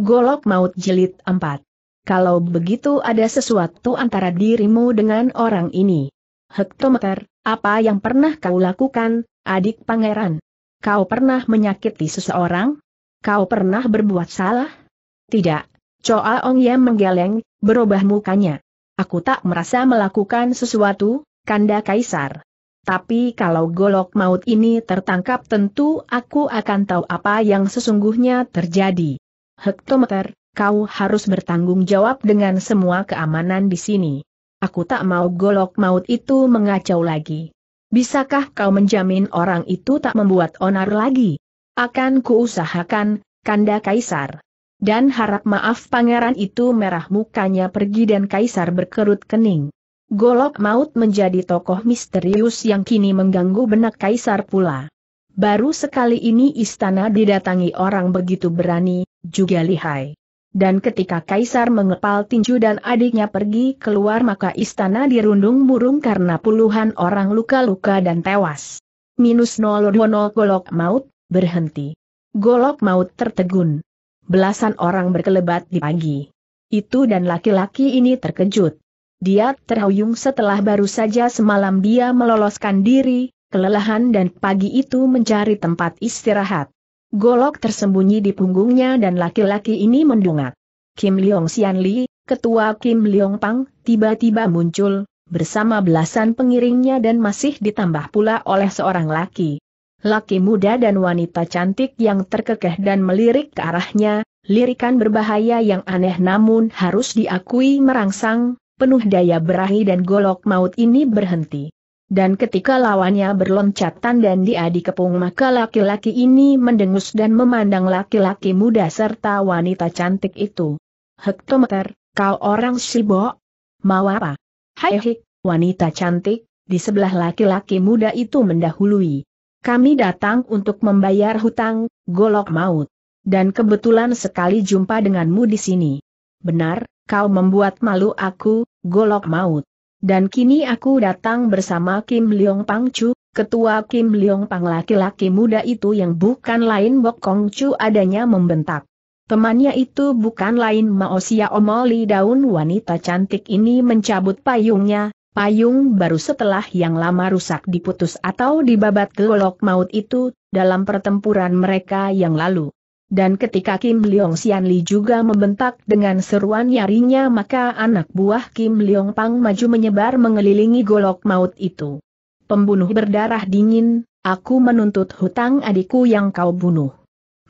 Golok Maut Jilid 4 Kalau begitu ada sesuatu antara dirimu dengan orang ini. Hektometer, apa yang pernah kau lakukan, adik pangeran? Kau pernah menyakiti seseorang? Kau pernah berbuat salah? Tidak. Choa Ong Yam menggeleng, berubah mukanya. Aku tak merasa melakukan sesuatu, Kanda Kaisar. Tapi kalau golok maut ini tertangkap tentu aku akan tahu apa yang sesungguhnya terjadi. Hektometer, kau harus bertanggung jawab dengan semua keamanan di sini. Aku tak mau golok maut itu mengacau lagi. Bisakah kau menjamin orang itu tak membuat onar lagi? Akan kuusahakan, Kanda Kaisar. Dan harap maaf pangeran itu merah mukanya pergi dan Kaisar berkerut kening. Golok Maut menjadi tokoh misterius yang kini mengganggu benak Kaisar pula. Baru sekali ini istana didatangi orang begitu berani, juga lihai. Dan ketika Kaisar mengepal tinju dan adiknya pergi keluar maka istana dirundung murung karena puluhan orang luka-luka dan tewas. Minus 020 golok maut, berhenti. Golok maut tertegun. Belasan orang berkelebat di pagi. Itu dan laki-laki ini terkejut. Dia terhuyung setelah baru saja semalam dia meloloskan diri, kelelahan dan pagi itu mencari tempat istirahat. Golok tersembunyi di punggungnya dan laki-laki ini mendungak. Kim Leong Sian Li, ketua Kim Leong Pang, tiba-tiba muncul, bersama belasan pengiringnya dan masih ditambah pula oleh seorang laki. Laki muda dan wanita cantik yang terkekeh dan melirik ke arahnya, lirikan berbahaya yang aneh namun harus diakui merangsang, penuh daya berahi dan golok maut ini berhenti. Dan ketika lawannya berloncatan dan dia dikepung maka laki-laki ini mendengus dan memandang laki-laki muda serta wanita cantik itu. Hektometer, kau orang sibok? Mau apa? Hai hik, wanita cantik, di sebelah laki-laki muda itu mendahului. Kami datang untuk membayar hutang, golok maut. Dan kebetulan sekali jumpa denganmu di sini. Benar, kau membuat malu aku, golok maut. Dan kini aku datang bersama Kim Leong Pang Chu, ketua Kim Leong Pang laki-laki muda itu yang bukan lain Bok Kong Chu adanya membentak. Temannya itu bukan lain Maosia Omoli daun wanita cantik ini mencabut payungnya, payung baru setelah yang lama rusak diputus atau dibabat golok maut itu, dalam pertempuran mereka yang lalu. Dan ketika Kim Leong Sian Li juga membentak dengan seruan nyarinya maka anak buah Kim Leong Pang maju menyebar mengelilingi golok maut itu. Pembunuh berdarah dingin, aku menuntut hutang adikku yang kau bunuh.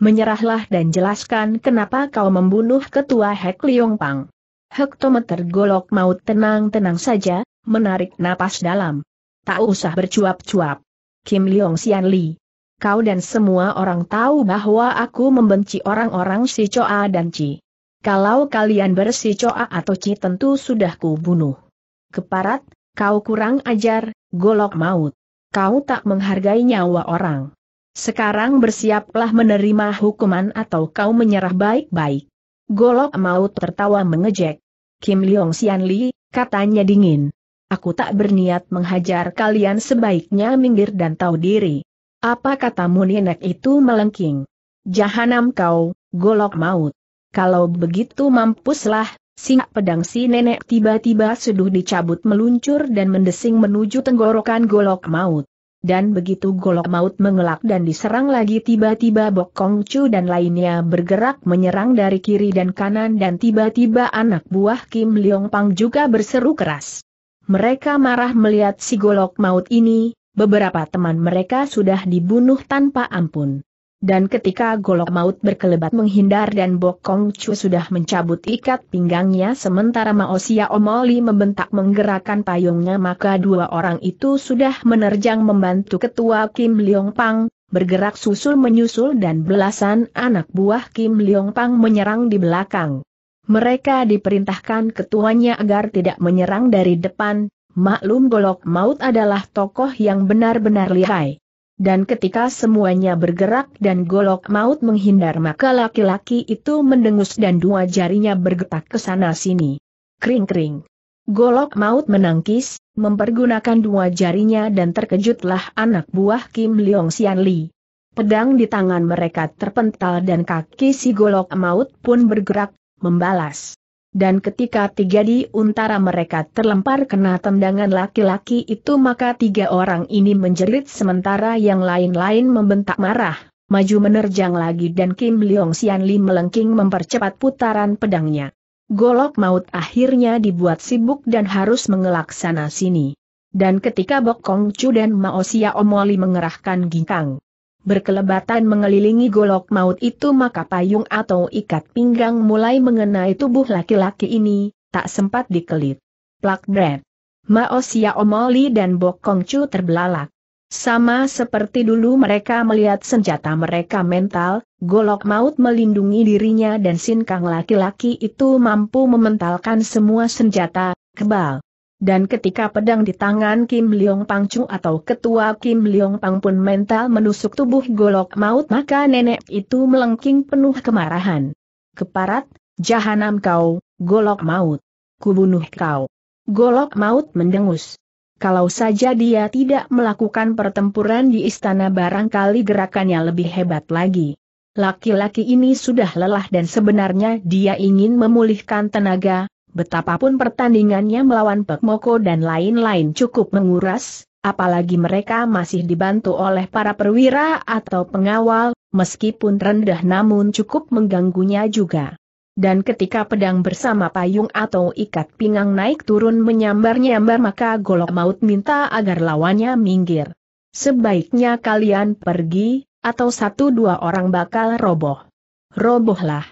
Menyerahlah dan jelaskan kenapa kau membunuh ketua Hek Leong Pang. Hektometer golok maut tenang-tenang saja, menarik napas dalam. Tak usah bercuap-cuap. Kim Leong Sian Li, kau dan semua orang tahu bahwa aku membenci orang-orang si Choa dan Ci. Kalau kalian bersi Choa atau Ci tentu sudah ku bunuh. Keparat, kau kurang ajar, golok maut. Kau tak menghargai nyawa orang. Sekarang bersiaplah menerima hukuman atau kau menyerah baik-baik. Golok maut tertawa mengejek. Kim Leong Sian Li, katanya dingin. Aku tak berniat menghajar kalian sebaiknya minggir dan tahu diri. Apa katamu nenek itu melengking? Jahanam kau, golok maut. Kalau begitu mampuslah, singa pedang si nenek tiba-tiba sudah dicabut meluncur dan mendesing menuju tenggorokan golok maut. Dan begitu golok maut mengelak dan diserang lagi tiba-tiba Bok Kong Chu dan lainnya bergerak menyerang dari kiri dan kanan dan tiba-tiba anak buah Kim Leong Pang juga berseru keras. Mereka marah melihat si golok maut ini, beberapa teman mereka sudah dibunuh tanpa ampun. Dan ketika golok maut berkelebat menghindar dan Bokong Chu sudah mencabut ikat pinggangnya sementara Maosia Omoli membentak menggerakkan payungnya maka dua orang itu sudah menerjang membantu ketua Kim Leong Pang, bergerak susul menyusul dan belasan anak buah Kim Leong Pang menyerang di belakang. Mereka diperintahkan ketuanya agar tidak menyerang dari depan, Maklum Golok Maut adalah tokoh yang benar-benar lihai. Dan ketika semuanya bergerak dan Golok Maut menghindar maka laki-laki itu mendengus dan dua jarinya bergetak ke sana sini. Kring-kring. Golok Maut menangkis, mempergunakan dua jarinya dan terkejutlah anak buah Kim Leong Sian Li. Pedang di tangan mereka terpental dan kaki si golok maut pun bergerak, membalas. Dan ketika tiga di untara mereka terlempar kena tendangan laki-laki itu maka tiga orang ini menjerit sementara yang lain-lain membentak marah, maju menerjang lagi dan Kim Leong Sian Li melengking mempercepat putaran pedangnya. Golok maut akhirnya dibuat sibuk dan harus mengelak sana sini. Dan ketika Bok Kong Chu dan Mao Sia Omoli mengerahkan ginkang, berkelebatan mengelilingi golok maut itu maka payung atau ikat pinggang mulai mengenai tubuh laki-laki ini, tak sempat dikelit. Plak Brad. Mao Omoli dan Bok Kong Chu terbelalak. Sama seperti dulu mereka melihat senjata mereka mental, golok maut melindungi dirinya dan sinkang laki-laki itu mampu mementalkan semua senjata, kebal. Dan ketika pedang di tangan Kim Leong Pang Chu atau ketua Kim Leong Pang pun mental menusuk tubuh golok maut maka nenek itu melengking penuh kemarahan. Keparat, jahanam kau, golok maut. Kubunuh kau. Golok maut mendengus. Kalau saja dia tidak melakukan pertempuran di istana barangkali gerakannya lebih hebat lagi. Laki-laki ini sudah lelah dan sebenarnya dia ingin memulihkan tenaga, Betapapun pertandingannya melawan Pek Moko dan lain-lain cukup menguras, apalagi mereka masih dibantu oleh para perwira atau pengawal, meskipun rendah namun cukup mengganggunya juga. Dan ketika pedang bersama payung atau ikat pinggang naik turun menyambar-nyambar maka golok maut minta agar lawannya minggir. Sebaiknya kalian pergi, atau satu dua orang bakal roboh. Robohlah.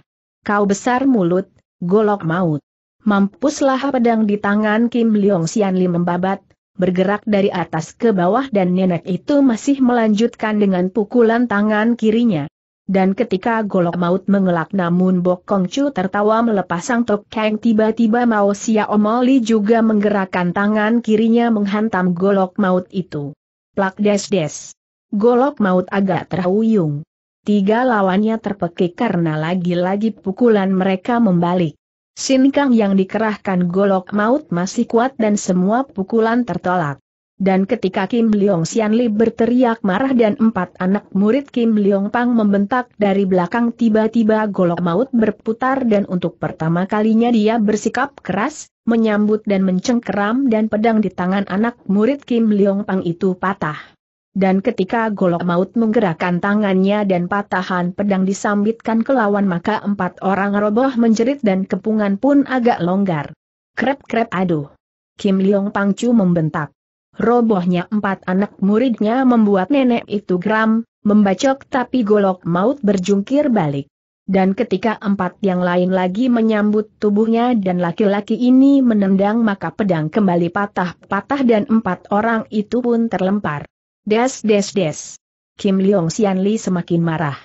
Kau besar mulut, golok maut. Mampuslah pedang di tangan Kim Leong Sian Li membabat, bergerak dari atas ke bawah dan nenek itu masih melanjutkan dengan pukulan tangan kirinya. Dan ketika golok maut mengelak namun Bok Kong Chu tertawa melepas sang tok keng tiba-tiba Mao Sia Omoli juga menggerakkan tangan kirinya menghantam golok maut itu. Plak des des. Golok maut agak terhuyung. Tiga lawannya terpekik karena lagi-lagi pukulan mereka membalik. Sinkang yang dikerahkan golok maut masih kuat dan semua pukulan tertolak. Dan ketika Kim Leong Sian Li berteriak marah dan empat anak murid Kim Leong Pang membentak dari belakang tiba-tiba golok maut berputar dan untuk pertama kalinya dia bersikap keras, menyambut dan mencengkeram dan pedang di tangan anak murid Kim Leong Pang itu patah dan ketika golok maut menggerakkan tangannya dan patahan pedang disambitkan ke lawan maka empat orang roboh menjerit dan kepungan pun agak longgar. Krep-krep aduh. Kim Leong Pangcu membentak. Robohnya empat anak muridnya membuat nenek itu geram, membacok tapi golok maut berjungkir balik. Dan ketika empat yang lain lagi menyambut tubuhnya dan laki-laki ini menendang maka pedang kembali patah-patah dan empat orang itu pun terlempar. Des des des. Kim Leong Sian Li semakin marah.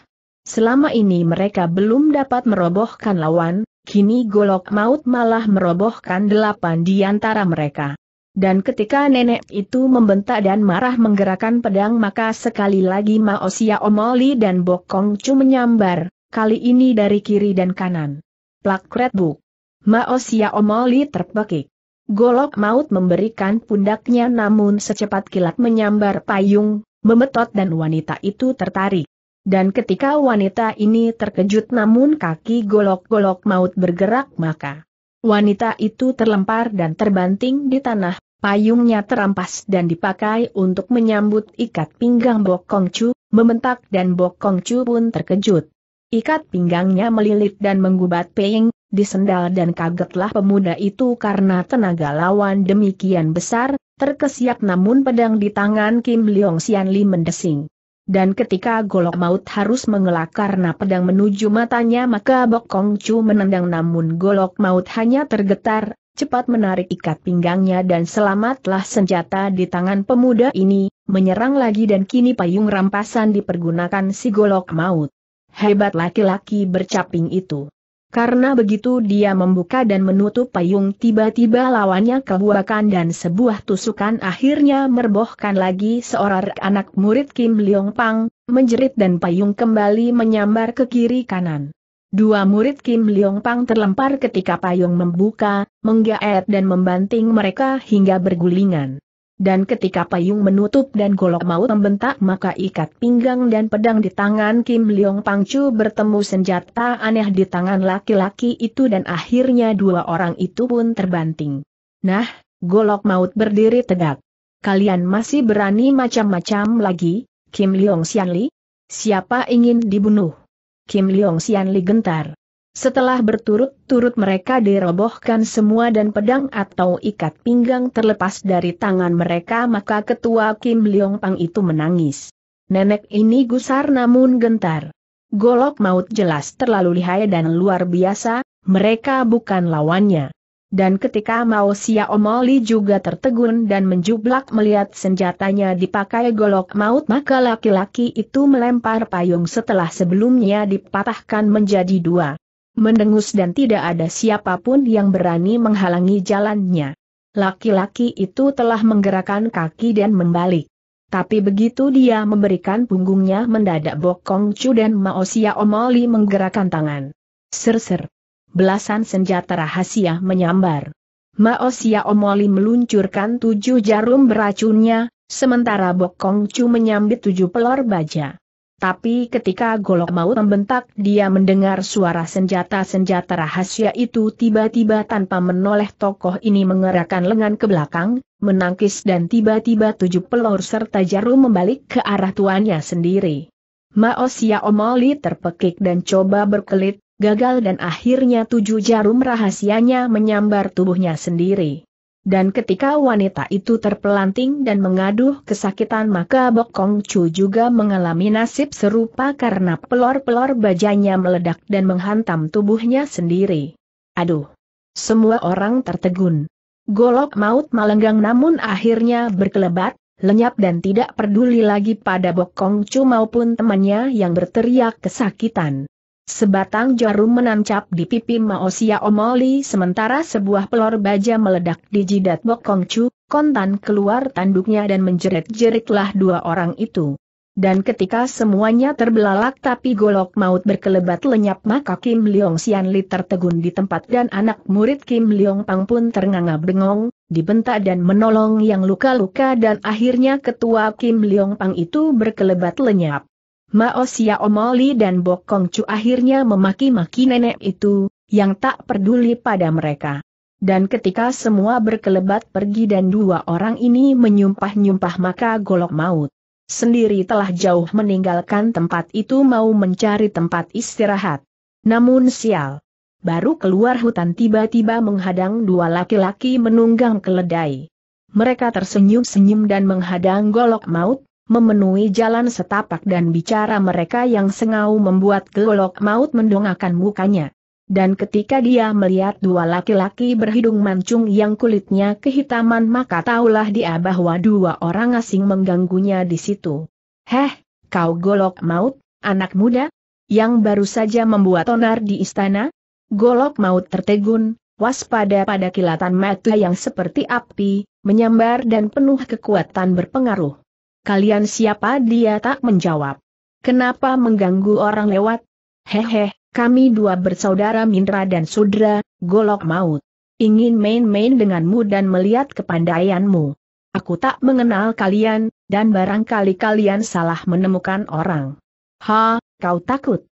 Selama ini mereka belum dapat merobohkan lawan, kini golok maut malah merobohkan delapan di antara mereka. Dan ketika nenek itu membentak dan marah menggerakkan pedang maka sekali lagi Mao Sia Omoli dan Bok Kong Chu menyambar, kali ini dari kiri dan kanan. Plak Buk. Mao Sia Omoli terpekik. Golok maut memberikan pundaknya namun secepat kilat menyambar payung, memetot dan wanita itu tertarik. Dan ketika wanita ini terkejut namun kaki golok-golok maut bergerak maka wanita itu terlempar dan terbanting di tanah, payungnya terampas dan dipakai untuk menyambut ikat pinggang Bok Kong Chu, membentak dan Bok Kong Chu pun terkejut. Ikat pinggangnya melilit dan menggubat Peng, disendal dan kagetlah pemuda itu karena tenaga lawan demikian besar, terkesiap namun pedang di tangan Kim Leong Sian Li mendesing. Dan ketika golok maut harus mengelak karena pedang menuju matanya maka Bok Kong Chu menendang namun golok maut hanya tergetar, cepat menarik ikat pinggangnya dan selamatlah senjata di tangan pemuda ini, menyerang lagi dan kini payung rampasan dipergunakan si golok maut. Hebat laki-laki bercaping itu. Karena begitu dia membuka dan menutup payung tiba-tiba lawannya kebuakan dan sebuah tusukan akhirnya merbohkan lagi seorang anak murid Kim Leong Pang, menjerit dan payung kembali menyambar ke kiri kanan. Dua murid Kim Leong Pang terlempar ketika payung membuka, menggaet dan membanting mereka hingga bergulingan. Dan ketika payung menutup dan golok maut membentak maka ikat pinggang dan pedang di tangan Kim Leong Pangcu bertemu senjata aneh di tangan laki-laki itu dan akhirnya dua orang itu pun terbanting. Nah, golok maut berdiri tegak. Kalian masih berani macam-macam lagi, Kim Leong Sianli? Siapa ingin dibunuh? Kim Leong Sianli gentar. Setelah berturut-turut mereka dirobohkan semua dan pedang atau ikat pinggang terlepas dari tangan mereka maka ketua Kim Leong Pang itu menangis. Nenek ini gusar namun gentar. Golok maut jelas terlalu lihai dan luar biasa, mereka bukan lawannya. Dan ketika Mao Sia Omoli juga tertegun dan menjublak melihat senjatanya dipakai golok maut maka laki-laki itu melempar payung setelah sebelumnya dipatahkan menjadi dua mendengus dan tidak ada siapa pun yang berani menghalangi jalannya. Laki-laki itu telah menggerakkan kaki dan membalik. Tapi begitu dia memberikan punggungnya mendadak Bokong Chu dan Maosia Omoli menggerakkan tangan. Ser-ser. Belasan senjata rahasia menyambar. Maosia Omoli meluncurkan tujuh jarum beracunnya, sementara Bokong Chu menyambit tujuh pelor baja. Tapi ketika golok maut membentak dia mendengar suara senjata-senjata rahasia itu tiba-tiba tanpa menoleh tokoh ini mengerahkan lengan ke belakang, menangkis dan tiba-tiba tujuh pelor serta jarum membalik ke arah tuannya sendiri. Maosia Omoli terpekik dan coba berkelit, gagal dan akhirnya tujuh jarum rahasianya menyambar tubuhnya sendiri. Dan ketika wanita itu terpelanting dan mengaduh kesakitan maka Bokong Chu juga mengalami nasib serupa karena pelor-pelor bajanya meledak dan menghantam tubuhnya sendiri. Aduh! Semua orang tertegun. Golok maut malenggang namun akhirnya berkelebat, lenyap dan tidak peduli lagi pada Bokong Chu maupun temannya yang berteriak kesakitan. Sebatang jarum menancap di pipi Maosia Omoli sementara sebuah pelor baja meledak di jidat Bokong Chu, kontan keluar tanduknya dan menjerit-jeritlah dua orang itu. Dan ketika semuanya terbelalak tapi golok maut berkelebat lenyap maka Kim Leong Sian Li tertegun di tempat dan anak murid Kim Leong Pang pun ternganga bengong, dibentak dan menolong yang luka-luka dan akhirnya ketua Kim Leong Pang itu berkelebat lenyap. Mao Omoli dan Bokong Chu akhirnya memaki-maki nenek itu, yang tak peduli pada mereka. Dan ketika semua berkelebat pergi dan dua orang ini menyumpah-nyumpah maka golok maut. Sendiri telah jauh meninggalkan tempat itu mau mencari tempat istirahat. Namun sial. Baru keluar hutan tiba-tiba menghadang dua laki-laki menunggang keledai. Mereka tersenyum-senyum dan menghadang golok maut, memenuhi jalan setapak dan bicara mereka yang sengau membuat golok maut mendongakkan mukanya. Dan ketika dia melihat dua laki-laki berhidung mancung yang kulitnya kehitaman maka taulah dia bahwa dua orang asing mengganggunya di situ. Heh, kau golok maut, anak muda? Yang baru saja membuat onar di istana? Golok maut tertegun, waspada pada kilatan mata yang seperti api, menyambar dan penuh kekuatan berpengaruh. Kalian siapa dia tak menjawab. Kenapa mengganggu orang lewat? Hehe, kami dua bersaudara Mindra dan Sudra, golok maut. Ingin main-main denganmu dan melihat kepandaianmu. Aku tak mengenal kalian, dan barangkali kalian salah menemukan orang. Ha, kau takut?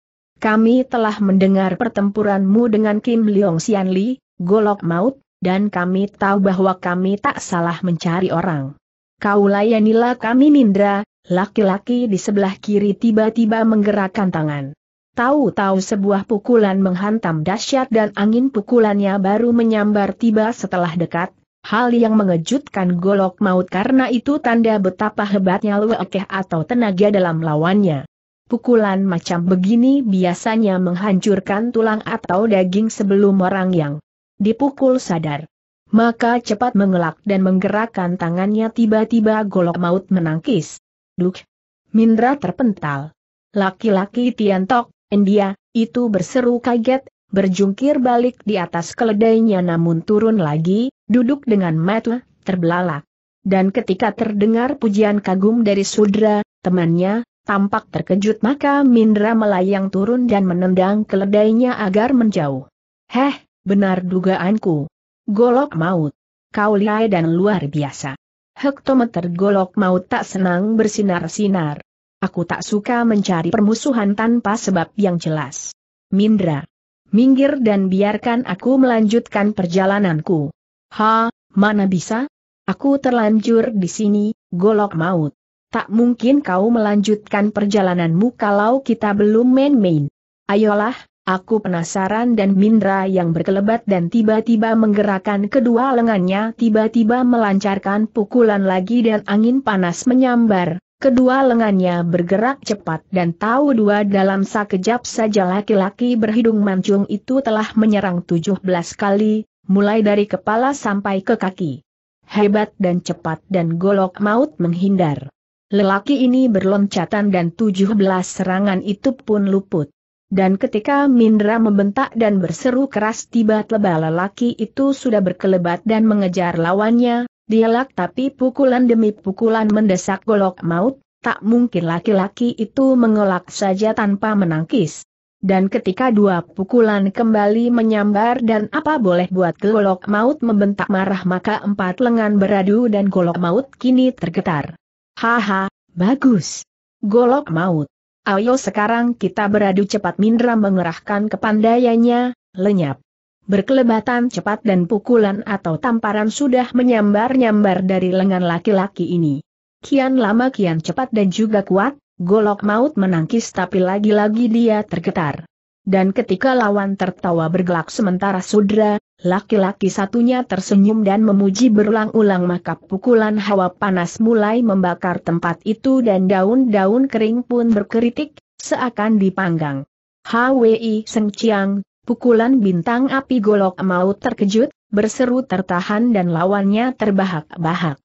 Kami telah mendengar pertempuranmu dengan Kim Leong Sian Li, golok maut, dan kami tahu bahwa kami tak salah mencari orang. Kau layanilah kami Mindra, laki-laki di sebelah kiri tiba-tiba menggerakkan tangan. Tahu-tahu sebuah pukulan menghantam dahsyat dan angin pukulannya baru menyambar tiba setelah dekat, hal yang mengejutkan golok maut karena itu tanda betapa hebatnya luekeh atau tenaga dalam lawannya. Pukulan macam begini biasanya menghancurkan tulang atau daging sebelum orang yang dipukul sadar. Maka cepat mengelak dan menggerakkan tangannya tiba-tiba golok maut menangkis. Duk! Mindra terpental. Laki-laki Tiantok, India, itu berseru kaget, berjungkir balik di atas keledainya namun turun lagi, duduk dengan mata, terbelalak. Dan ketika terdengar pujian kagum dari Sudra, temannya, tampak terkejut maka Mindra melayang turun dan menendang keledainya agar menjauh. Heh, benar dugaanku. Golok maut. Kau liai dan luar biasa. Hektometer golok maut tak senang bersinar-sinar. Aku tak suka mencari permusuhan tanpa sebab yang jelas. Mindra. Minggir dan biarkan aku melanjutkan perjalananku. Ha, mana bisa? Aku terlanjur di sini, golok maut. Tak mungkin kau melanjutkan perjalananmu kalau kita belum main-main. Ayolah, Aku penasaran dan Mindra yang berkelebat dan tiba-tiba menggerakkan kedua lengannya tiba-tiba melancarkan pukulan lagi dan angin panas menyambar. Kedua lengannya bergerak cepat dan tahu dua dalam sekejap saja laki-laki berhidung mancung itu telah menyerang 17 kali, mulai dari kepala sampai ke kaki. Hebat dan cepat dan golok maut menghindar. Lelaki ini berloncatan dan 17 serangan itu pun luput. Dan ketika Mindra membentak dan berseru keras tiba-tiba lelaki itu sudah berkelebat dan mengejar lawannya, dialak tapi pukulan demi pukulan mendesak golok maut, tak mungkin laki-laki itu mengelak saja tanpa menangkis. Dan ketika dua pukulan kembali menyambar dan apa boleh buat golok maut membentak marah maka empat lengan beradu dan golok maut kini tergetar. Haha, bagus. Golok maut. Ayo sekarang kita beradu cepat Mindra mengerahkan kepandaiannya, lenyap. Berkelebatan cepat dan pukulan atau tamparan sudah menyambar-nyambar dari lengan laki-laki ini. Kian lama kian cepat dan juga kuat, golok maut menangkis tapi lagi-lagi dia tergetar. Dan ketika lawan tertawa bergelak sementara Sudra, laki-laki satunya tersenyum dan memuji berulang-ulang maka pukulan hawa panas mulai membakar tempat itu dan daun-daun kering pun berkeritik, seakan dipanggang. HWI Seng Chiang, pukulan bintang api golok maut terkejut, berseru tertahan dan lawannya terbahak-bahak.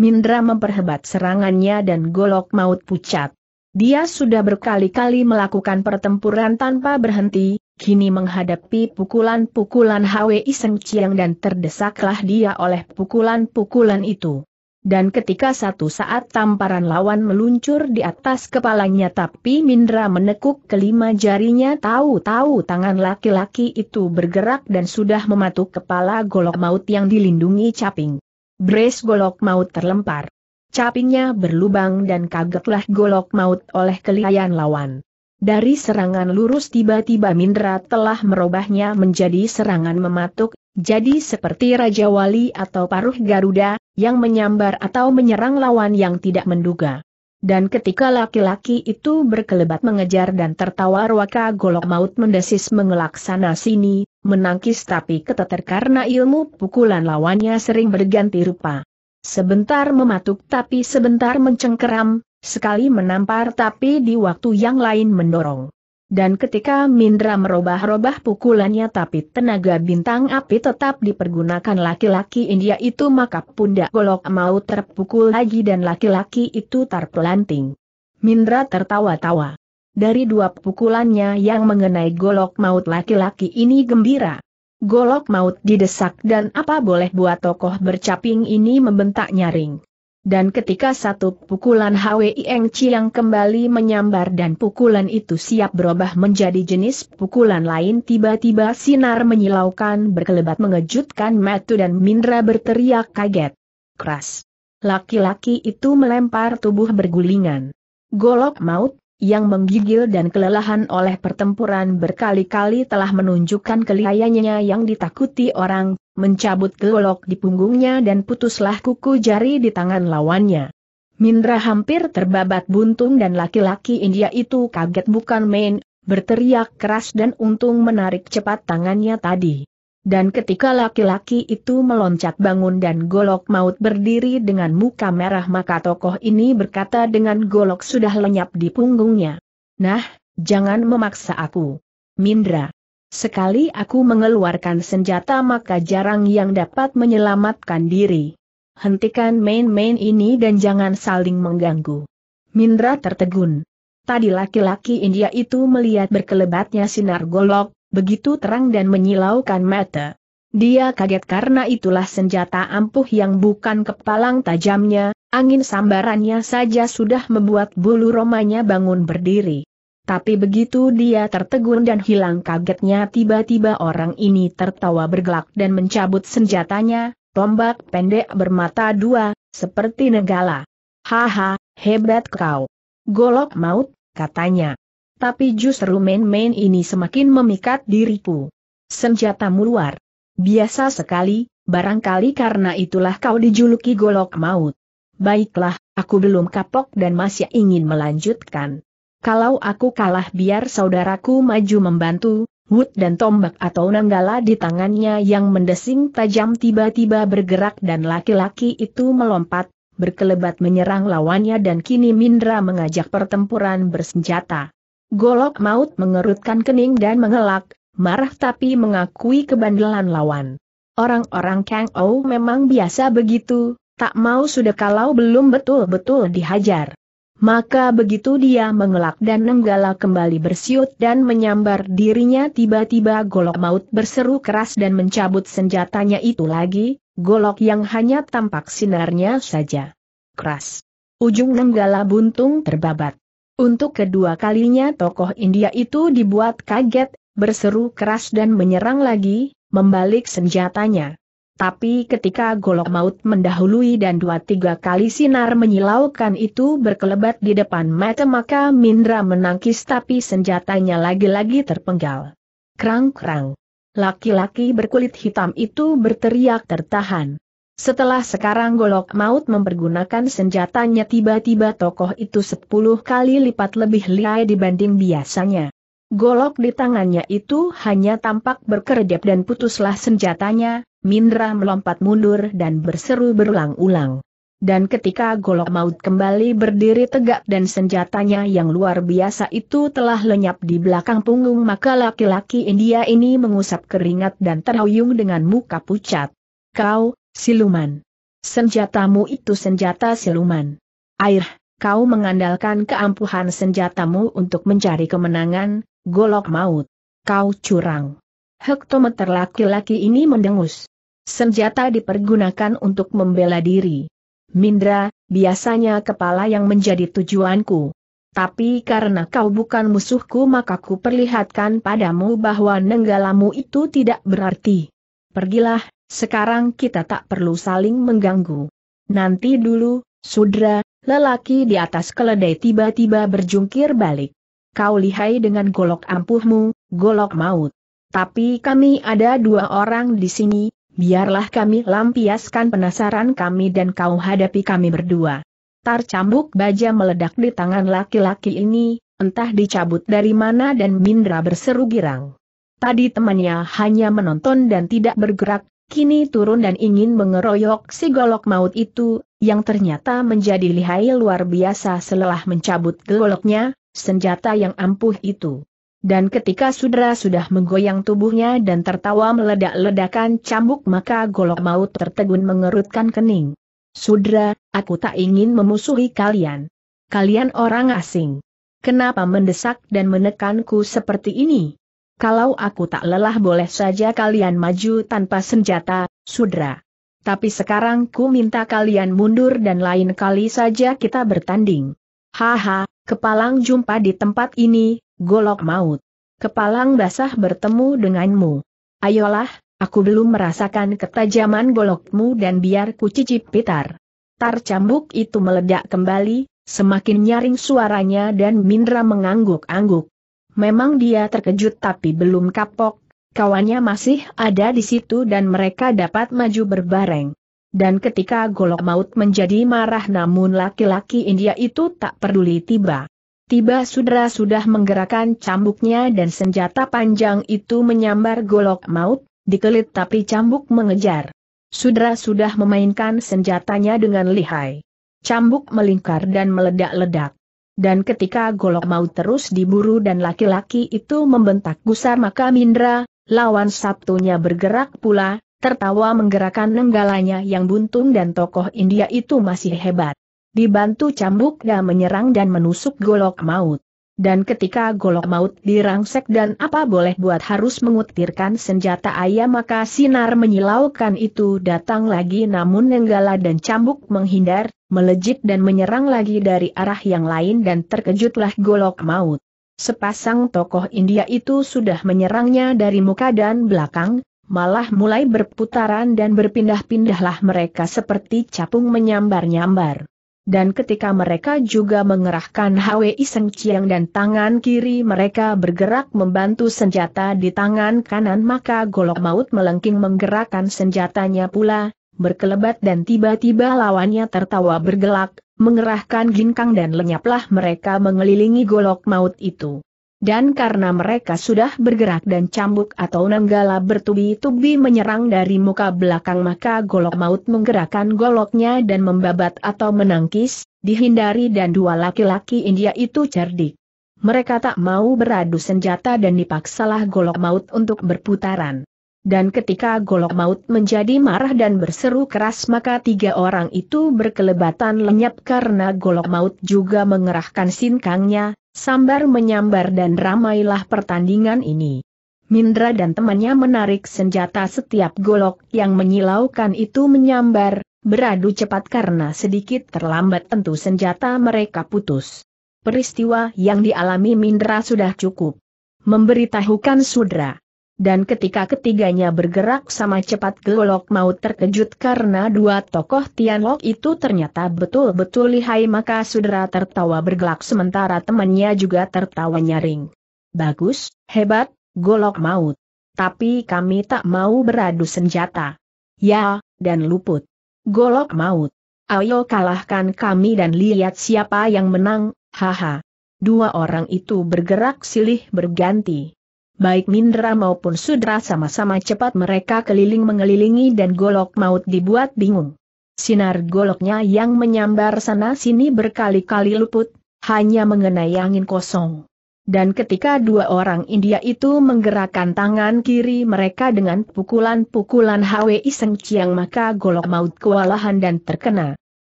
Mindra memperhebat serangannya dan golok maut pucat. Dia sudah berkali-kali melakukan pertempuran tanpa berhenti, kini menghadapi pukulan-pukulan HWI Seng Chiang dan terdesaklah dia oleh pukulan-pukulan itu. Dan ketika satu saat tamparan lawan meluncur di atas kepalanya tapi Mindra menekuk kelima jarinya tahu-tahu tangan laki-laki itu bergerak dan sudah mematuk kepala golok maut yang dilindungi caping. Brace golok maut terlempar capingnya berlubang dan kagetlah golok maut oleh kelihayan lawan. Dari serangan lurus tiba-tiba Mindra telah merubahnya menjadi serangan mematuk, jadi seperti Raja Wali atau Paruh Garuda, yang menyambar atau menyerang lawan yang tidak menduga. Dan ketika laki-laki itu berkelebat mengejar dan tertawa waka golok maut mendesis mengelak sana sini, menangkis tapi keteter karena ilmu pukulan lawannya sering berganti rupa. Sebentar mematuk tapi sebentar mencengkeram, sekali menampar tapi di waktu yang lain mendorong. Dan ketika Mindra merubah-rubah pukulannya tapi tenaga bintang api tetap dipergunakan laki-laki India itu maka pundak golok mau terpukul lagi dan laki-laki itu terpelanting. Mindra tertawa-tawa. Dari dua pukulannya yang mengenai golok maut laki-laki ini gembira. Golok maut didesak dan apa boleh buat tokoh bercaping ini membentak nyaring. Dan ketika satu pukulan HWI Eng yang kembali menyambar dan pukulan itu siap berubah menjadi jenis pukulan lain tiba-tiba sinar menyilaukan berkelebat mengejutkan Metu dan Mindra berteriak kaget. Keras. Laki-laki itu melempar tubuh bergulingan. Golok maut, yang menggigil dan kelelahan oleh pertempuran berkali-kali telah menunjukkan kelihayannya yang ditakuti orang, mencabut golok di punggungnya dan putuslah kuku jari di tangan lawannya. Mindra hampir terbabat buntung dan laki-laki India itu kaget bukan main, berteriak keras dan untung menarik cepat tangannya tadi. Dan ketika laki-laki itu meloncat bangun dan golok maut berdiri dengan muka merah maka tokoh ini berkata dengan golok sudah lenyap di punggungnya. Nah, jangan memaksa aku. Mindra. Sekali aku mengeluarkan senjata maka jarang yang dapat menyelamatkan diri. Hentikan main-main ini dan jangan saling mengganggu. Mindra tertegun. Tadi laki-laki India itu melihat berkelebatnya sinar golok, begitu terang dan menyilaukan mata. Dia kaget karena itulah senjata ampuh yang bukan kepalang tajamnya, angin sambarannya saja sudah membuat bulu romanya bangun berdiri. Tapi begitu dia tertegun dan hilang kagetnya tiba-tiba orang ini tertawa bergelak dan mencabut senjatanya, tombak pendek bermata dua, seperti negala. Haha, hebat kau. Golok maut, katanya. Tapi justru main-main ini semakin memikat diriku. Senjatamu luar. Biasa sekali, barangkali karena itulah kau dijuluki golok maut. Baiklah, aku belum kapok dan masih ingin melanjutkan. Kalau aku kalah biar saudaraku maju membantu, Wud dan tombak atau nanggala di tangannya yang mendesing tajam tiba-tiba bergerak dan laki-laki itu melompat, berkelebat menyerang lawannya dan kini Mindra mengajak pertempuran bersenjata. Golok maut mengerutkan kening dan mengelak, marah tapi mengakui kebandelan lawan. Orang-orang Kang Ou memang biasa begitu, tak mau sudah kalau belum betul-betul dihajar. Maka begitu dia mengelak dan Nenggala kembali bersiut dan menyambar dirinya tiba-tiba golok maut berseru keras dan mencabut senjatanya itu lagi, golok yang hanya tampak sinarnya saja. Keras. Ujung Nenggala buntung terbabat. Untuk kedua kalinya tokoh India itu dibuat kaget, berseru keras dan menyerang lagi, membalik senjatanya. Tapi ketika golok maut mendahului dan dua tiga kali sinar menyilaukan itu berkelebat di depan mata maka Mindra menangkis tapi senjatanya lagi-lagi terpenggal. Krang-krang. Laki-laki berkulit hitam itu berteriak tertahan. Setelah sekarang golok maut mempergunakan senjatanya tiba-tiba tokoh itu sepuluh kali lipat lebih lihai dibanding biasanya. Golok di tangannya itu hanya tampak berkeredap dan putuslah senjatanya, Mindra melompat mundur dan berseru berulang-ulang. Dan ketika golok maut kembali berdiri tegak dan senjatanya yang luar biasa itu telah lenyap di belakang punggung maka laki-laki India ini mengusap keringat dan terhuyung dengan muka pucat. Kau, siluman. Senjatamu itu senjata siluman. Air, kau mengandalkan keampuhan senjatamu untuk mencari kemenangan, golok maut. Kau curang. Hektometer laki-laki ini mendengus. Senjata dipergunakan untuk membela diri. Mindra, biasanya kepala yang menjadi tujuanku. Tapi karena kau bukan musuhku maka ku perlihatkan padamu bahwa nenggalamu itu tidak berarti. Pergilah, sekarang kita tak perlu saling mengganggu. Nanti dulu, Sudra, lelaki di atas keledai tiba-tiba berjungkir balik. Kau lihai dengan golok ampuhmu, golok maut. Tapi kami ada dua orang di sini, biarlah kami lampiaskan penasaran kami dan kau hadapi kami berdua. Tar cambuk baja meledak di tangan laki-laki ini, entah dicabut dari mana dan Mindra berseru girang. Tadi temannya hanya menonton dan tidak bergerak, kini turun dan ingin mengeroyok si golok maut itu, yang ternyata menjadi lihai luar biasa setelah mencabut goloknya, senjata yang ampuh itu. Dan ketika Sudra sudah menggoyang tubuhnya dan tertawa meledak-ledakan cambuk maka golok maut tertegun mengerutkan kening. Sudra, aku tak ingin memusuhi kalian. Kalian orang asing. Kenapa mendesak dan menekanku seperti ini? Kalau aku tak lelah boleh saja kalian maju tanpa senjata, Sudra. Tapi sekarang ku minta kalian mundur dan lain kali saja kita bertanding. Haha, kepalang jumpa di tempat ini, golok maut. Kepalang basah bertemu denganmu. Ayolah, aku belum merasakan ketajaman golokmu dan biar ku cicip pitar. Tar cambuk itu meledak kembali, semakin nyaring suaranya dan Mindra mengangguk-angguk. Memang dia terkejut tapi belum kapok, kawannya masih ada di situ dan mereka dapat maju berbareng. Dan ketika golok maut menjadi marah namun laki-laki India itu tak peduli tiba. Tiba Sudra sudah menggerakkan cambuknya dan senjata panjang itu menyambar golok maut, dikelit tapi cambuk mengejar. Sudra sudah memainkan senjatanya dengan lihai. Cambuk melingkar dan meledak-ledak. Dan ketika golok maut terus diburu dan laki-laki itu membentak gusar maka Mindra, lawan satunya bergerak pula, tertawa menggerakkan nenggalanya yang buntung dan tokoh India itu masih hebat. Dibantu cambuk dan menyerang dan menusuk golok maut. Dan ketika golok maut dirangsek dan apa boleh buat harus mengutirkan senjata ayam maka sinar menyilaukan itu datang lagi namun Nenggala dan cambuk menghindar, melejit dan menyerang lagi dari arah yang lain dan terkejutlah golok maut. Sepasang tokoh India itu sudah menyerangnya dari muka dan belakang, malah mulai berputaran dan berpindah-pindahlah mereka seperti capung menyambar-nyambar. Dan ketika mereka juga mengerahkan HWI Seng Chiang dan tangan kiri mereka bergerak membantu senjata di tangan kanan maka golok maut melengking menggerakkan senjatanya pula, berkelebat dan tiba-tiba lawannya tertawa bergelak, mengerahkan ginkang dan lenyaplah mereka mengelilingi golok maut itu. Dan karena mereka sudah bergerak dan cambuk atau nanggala bertubi-tubi menyerang dari muka belakang maka golok maut menggerakkan goloknya dan membabat atau menangkis, dihindari dan dua laki-laki India itu cerdik. Mereka tak mau beradu senjata dan dipaksalah golok maut untuk berputaran. Dan ketika golok maut menjadi marah dan berseru keras maka tiga orang itu berkelebatan lenyap karena golok maut juga mengerahkan sinkangnya, Sambar menyambar dan ramailah pertandingan ini. Mindra dan temannya menarik senjata setiap golok yang menyilaukan itu menyambar, beradu cepat karena sedikit terlambat tentu senjata mereka putus. Peristiwa yang dialami Mindra sudah cukup. Memberitahukan Sudra dan ketika ketiganya bergerak sama cepat gelolok mau terkejut karena dua tokoh Tianlok itu ternyata betul-betul lihai maka saudara tertawa bergelak sementara temannya juga tertawa nyaring. Bagus, hebat, golok maut. Tapi kami tak mau beradu senjata. Ya, dan luput. Golok maut. Ayo kalahkan kami dan lihat siapa yang menang, haha. Dua orang itu bergerak silih berganti. Baik Mindra maupun Sudra sama-sama cepat mereka keliling mengelilingi dan golok maut dibuat bingung. Sinar goloknya yang menyambar sana-sini berkali-kali luput, hanya mengenai angin kosong. Dan ketika dua orang India itu menggerakkan tangan kiri mereka dengan pukulan-pukulan HWI Seng Chiang maka golok maut kewalahan dan terkena.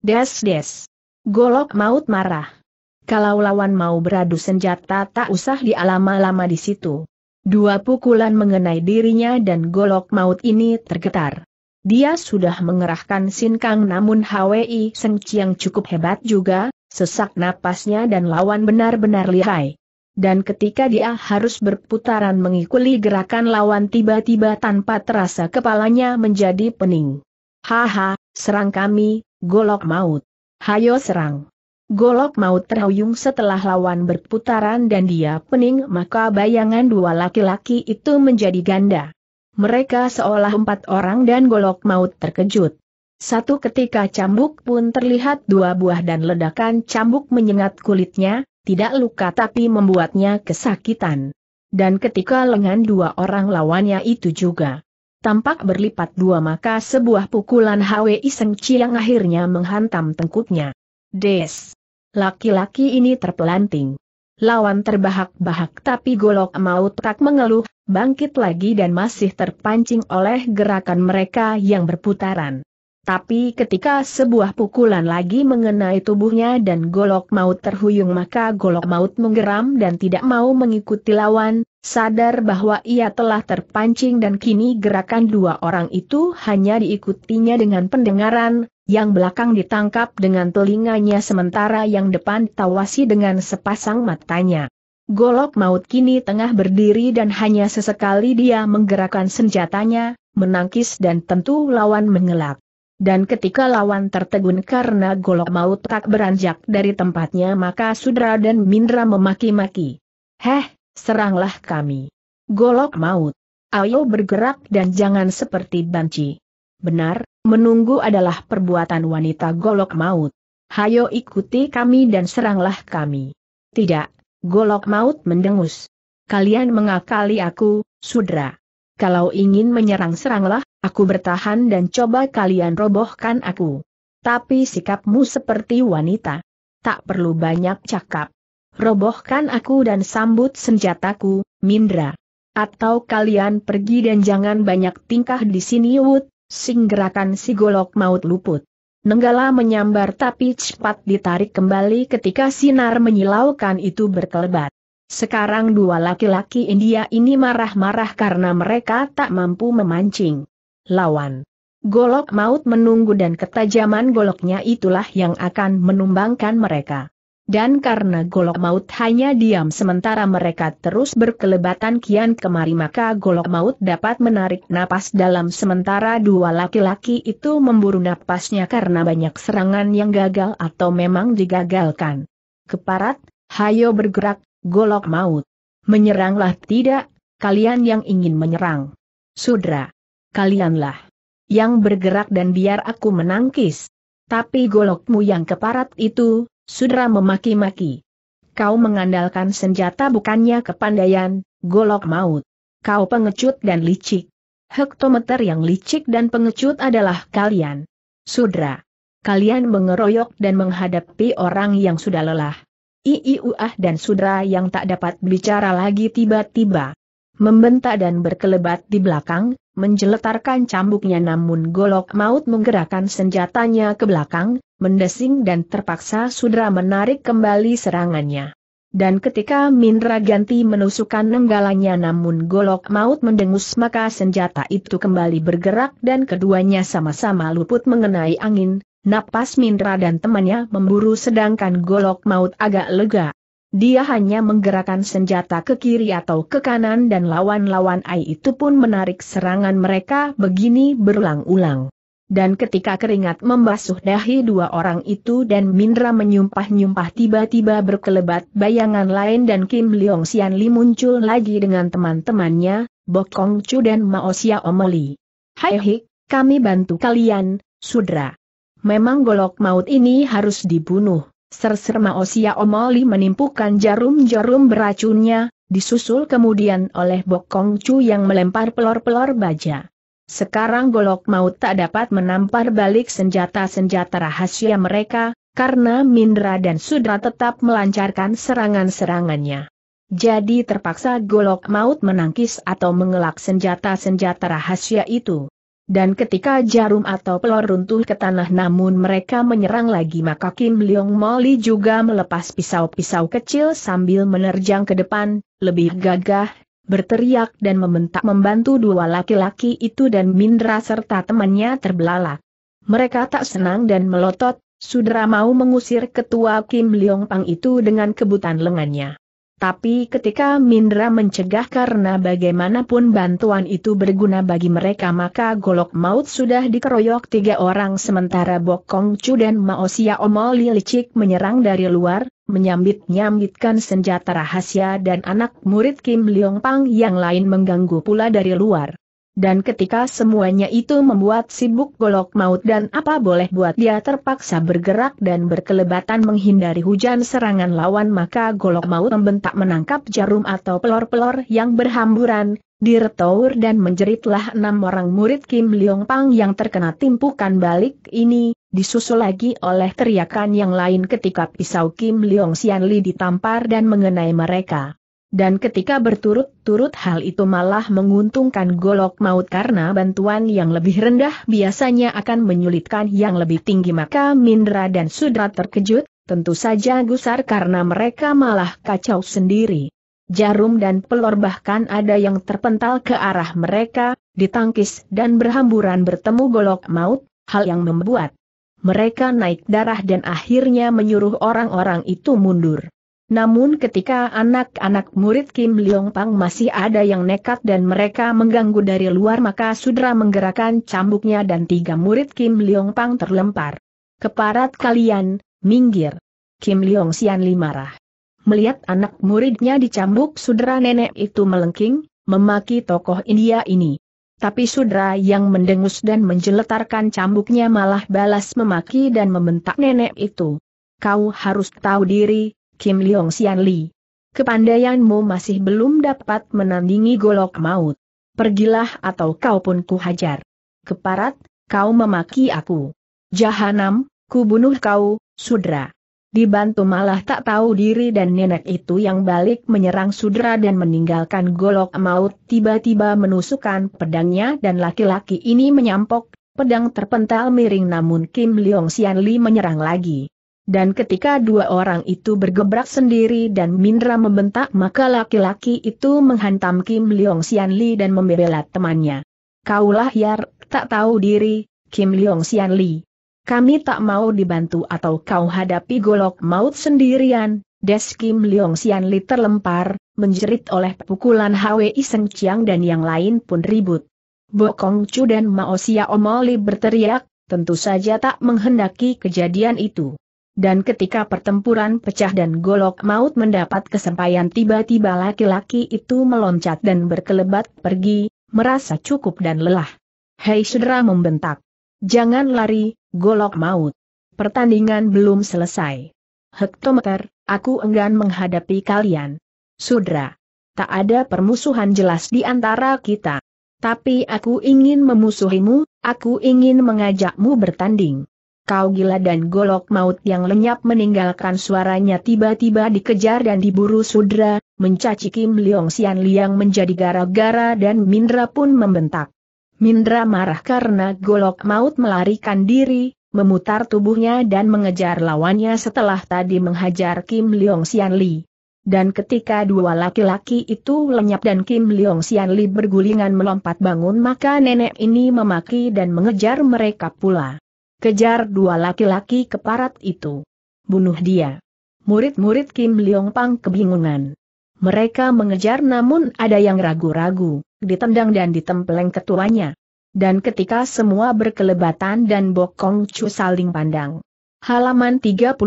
Des-des. Golok maut marah. Kalau lawan mau beradu senjata tak usah dialama-lama di situ. Dua pukulan mengenai dirinya dan golok maut ini tergetar. Dia sudah mengerahkan sinkang namun HWI Seng Chiang cukup hebat juga, sesak napasnya dan lawan benar-benar lihai. Dan ketika dia harus berputaran mengikuti gerakan lawan tiba-tiba tanpa terasa kepalanya menjadi pening. Haha, serang kami, golok maut. Hayo serang. Golok maut terhuyung setelah lawan berputaran dan dia pening maka bayangan dua laki-laki itu menjadi ganda. Mereka seolah empat orang dan golok maut terkejut. Satu ketika cambuk pun terlihat dua buah dan ledakan cambuk menyengat kulitnya, tidak luka tapi membuatnya kesakitan. Dan ketika lengan dua orang lawannya itu juga tampak berlipat dua maka sebuah pukulan HWI Seng Chiang akhirnya menghantam tengkuknya. Des! Laki-laki ini terpelanting. Lawan terbahak-bahak tapi golok maut tak mengeluh, bangkit lagi dan masih terpancing oleh gerakan mereka yang berputaran. Tapi ketika sebuah pukulan lagi mengenai tubuhnya dan golok maut terhuyung maka golok maut menggeram dan tidak mau mengikuti lawan, sadar bahwa ia telah terpancing dan kini gerakan dua orang itu hanya diikutinya dengan pendengaran, yang belakang ditangkap dengan telinganya sementara yang depan tawasi dengan sepasang matanya. Golok maut kini tengah berdiri dan hanya sesekali dia menggerakkan senjatanya, menangkis dan tentu lawan mengelak. Dan ketika lawan tertegun karena golok maut tak beranjak dari tempatnya maka Sudra dan Mindra memaki-maki. Heh, seranglah kami. Golok maut. Ayo bergerak dan jangan seperti banci. Benar, menunggu adalah perbuatan wanita golok maut. Hayo ikuti kami dan seranglah kami. Tidak, golok maut mendengus. Kalian mengakali aku, Sudra. Kalau ingin menyerang seranglah, aku bertahan dan coba kalian robohkan aku. Tapi sikapmu seperti wanita. Tak perlu banyak cakap. Robohkan aku dan sambut senjataku, Mindra. Atau kalian pergi dan jangan banyak tingkah di sini Wut, Sing gerakan si golok maut luput. Nenggala menyambar tapi cepat ditarik kembali ketika sinar menyilaukan itu berkelebat. Sekarang dua laki-laki India ini marah-marah karena mereka tak mampu memancing. Lawan. Golok maut menunggu dan ketajaman goloknya itulah yang akan menumbangkan mereka. Dan karena golok maut hanya diam sementara mereka terus berkelebatan kian kemari maka golok maut dapat menarik napas dalam sementara dua laki-laki itu memburu napasnya karena banyak serangan yang gagal atau memang digagalkan. Keparat, hayo bergerak, golok maut. Menyeranglah tidak, kalian yang ingin menyerang. Sudra. Kalianlah yang bergerak dan biar aku menangkis. Tapi golokmu yang keparat itu, Sudra memaki-maki. Kau mengandalkan senjata bukannya kepandaian, golok maut. Kau pengecut dan licik. Hektometer yang licik dan pengecut adalah kalian. Sudra. Kalian mengeroyok dan menghadapi orang yang sudah lelah. Iiuah dan Sudra yang tak dapat bicara lagi tiba-tiba. Membentak dan berkelebat di belakang, menjeletarkan cambuknya namun golok maut menggerakkan senjatanya ke belakang, mendesing dan terpaksa Sudra menarik kembali serangannya. Dan ketika Mindra ganti menusukkan nenggalannya namun golok maut mendengus maka senjata itu kembali bergerak dan keduanya sama-sama luput mengenai angin, napas Mindra dan temannya memburu sedangkan golok maut agak lega. Dia hanya menggerakkan senjata ke kiri atau ke kanan dan lawan-lawan Ai itu pun menarik serangan mereka begini berulang-ulang. Dan ketika keringat membasuh dahi dua orang itu dan Mindra menyumpah-nyumpah tiba-tiba berkelebat bayangan lain dan Kim Leong Sian Li muncul lagi dengan teman-temannya, Bokong Chu dan Mao Sia Omeli. Hai hik, kami bantu kalian, Sudra. Memang golok maut ini harus dibunuh. Serser Mao Sia Omeli menimpukan jarum-jarum beracunnya, disusul kemudian oleh Bokong Chu yang melempar pelor-pelor baja. Sekarang golok maut tak dapat menampar balik senjata-senjata rahasia mereka, karena Mindra dan Sudra tetap melancarkan serangan-serangannya. Jadi terpaksa golok maut menangkis atau mengelak senjata-senjata rahasia itu. Dan ketika jarum atau pelor runtuh ke tanah namun mereka menyerang lagi maka Kim Leong Moli juga melepas pisau-pisau kecil sambil menerjang ke depan, lebih gagah, berteriak dan membentak membantu dua laki-laki itu dan Mindra serta temannya terbelalak. Mereka tak senang dan melotot, Sudra mau mengusir ketua Kim Leong Pang itu dengan kebutan lengannya. Tapi ketika Mindra mencegah karena bagaimanapun bantuan itu berguna bagi mereka maka golok maut sudah dikeroyok tiga orang sementara Bokong Chu dan Maosia Omoli licik menyerang dari luar, menyambit-nyambitkan senjata rahasia dan anak murid Kim Leong Pang yang lain mengganggu pula dari luar. Dan ketika semuanya itu membuat sibuk golok maut dan apa boleh buat dia terpaksa bergerak dan berkelebatan menghindari hujan serangan lawan maka golok maut membentak menangkap jarum atau pelor-pelor yang berhamburan, diretour dan menjeritlah enam orang murid Kim Leong Pang yang terkena timpukan balik ini, disusul lagi oleh teriakan yang lain ketika pisau Kim Leong Sian Li ditampar dan mengenai mereka. Dan ketika berturut-turut hal itu malah menguntungkan golok maut karena bantuan yang lebih rendah biasanya akan menyulitkan yang lebih tinggi maka Mindra dan Sudra terkejut, tentu saja gusar karena mereka malah kacau sendiri. Jarum dan pelor bahkan ada yang terpental ke arah mereka, ditangkis dan berhamburan bertemu golok maut, hal yang membuat mereka naik darah dan akhirnya menyuruh orang-orang itu mundur. Namun ketika anak-anak murid Kim Leong Pang masih ada yang nekat dan mereka mengganggu dari luar maka Sudra menggerakkan cambuknya dan tiga murid Kim Leong Pang terlempar. Keparat kalian, minggir. Kim Leong Sian Li marah. Melihat anak muridnya dicambuk Sudra nenek itu melengking, memaki tokoh India ini. Tapi Sudra yang mendengus dan menjeletarkan cambuknya malah balas memaki dan membentak nenek itu. Kau harus tahu diri, Kim Leong Sian Li. Kepandaianmu masih belum dapat menandingi golok maut. Pergilah atau kau pun kuhajar. Keparat, kau memaki aku. Jahanam, ku bunuh kau, Sudra. Dibantu malah tak tahu diri dan nenek itu yang balik menyerang Sudra dan meninggalkan golok maut tiba-tiba menusukkan pedangnya dan laki-laki ini menyampok, pedang terpental miring namun Kim Leong Sian Li menyerang lagi. Dan ketika dua orang itu bergebrak sendiri dan Mindra membentak maka laki-laki itu menghantam Kim Leong Sian Li dan membela temannya. Kaulah yar, tak tahu diri, Kim Leong Sian Li. Kami tak mau dibantu atau kau hadapi golok maut sendirian, Des Kim Leong Sian Li terlempar, menjerit oleh pukulan Hwi Seng Chiang dan yang lain pun ribut. Bokong Chu dan Mao Sia Omoli berteriak, tentu saja tak menghendaki kejadian itu. Dan ketika pertempuran pecah dan golok maut mendapat kesampaian tiba-tiba laki-laki itu meloncat dan berkelebat pergi, merasa cukup dan lelah. Hei Sudra membentak. Jangan lari, golok maut. Pertandingan belum selesai. Hektometer, aku enggan menghadapi kalian. Sudra. Tak ada permusuhan jelas di antara kita. Tapi aku ingin memusuhimu, aku ingin mengajakmu bertanding. Kau gila dan golok maut yang lenyap meninggalkan suaranya tiba-tiba dikejar dan diburu Sudra, mencaci Kim Leong Sian Liang menjadi gara-gara dan Mindra pun membentak. Mindra marah karena golok maut melarikan diri, memutar tubuhnya dan mengejar lawannya setelah tadi menghajar Kim Leong Sian Li. Dan ketika dua laki-laki itu lenyap dan Kim Leong Sian Li bergulingan melompat bangun maka nenek ini memaki dan mengejar mereka pula. Kejar dua laki-laki keparat itu. Bunuh dia. Murid-murid Kim Leong Pang kebingungan. Mereka mengejar namun ada yang ragu-ragu ditendang dan ditempeleng ketuanya. Dan ketika semua berkelebatan dan bokong cu saling pandang. Halaman 30-31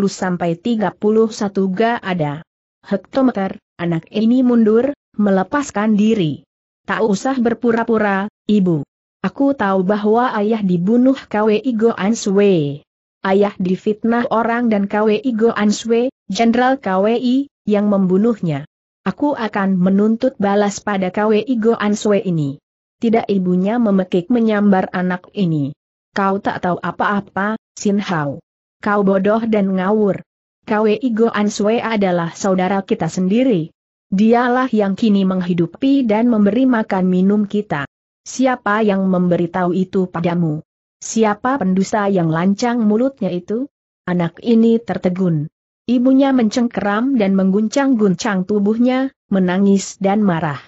ga ada. Hektometer, anak ini mundur, melepaskan diri. Tak usah berpura-pura, ibu. Aku tahu bahwa ayah dibunuh KWI Go Answe. Ayah difitnah orang dan KWI Go Answe, Jenderal KWI, yang membunuhnya. Aku akan menuntut balas pada Kwe Igo Answe ini. Tidak ibunya memekik menyambar anak ini. Kau tak tahu apa-apa, Sin Hao. Kau bodoh dan ngawur. Kwe Igo Answe adalah saudara kita sendiri. Dialah yang kini menghidupi dan memberi makan minum kita. Siapa yang memberitahu itu padamu? Siapa pendusta yang lancang mulutnya itu? Anak ini tertegun. Ibunya mencengkeram dan mengguncang-guncang tubuhnya, menangis dan marah.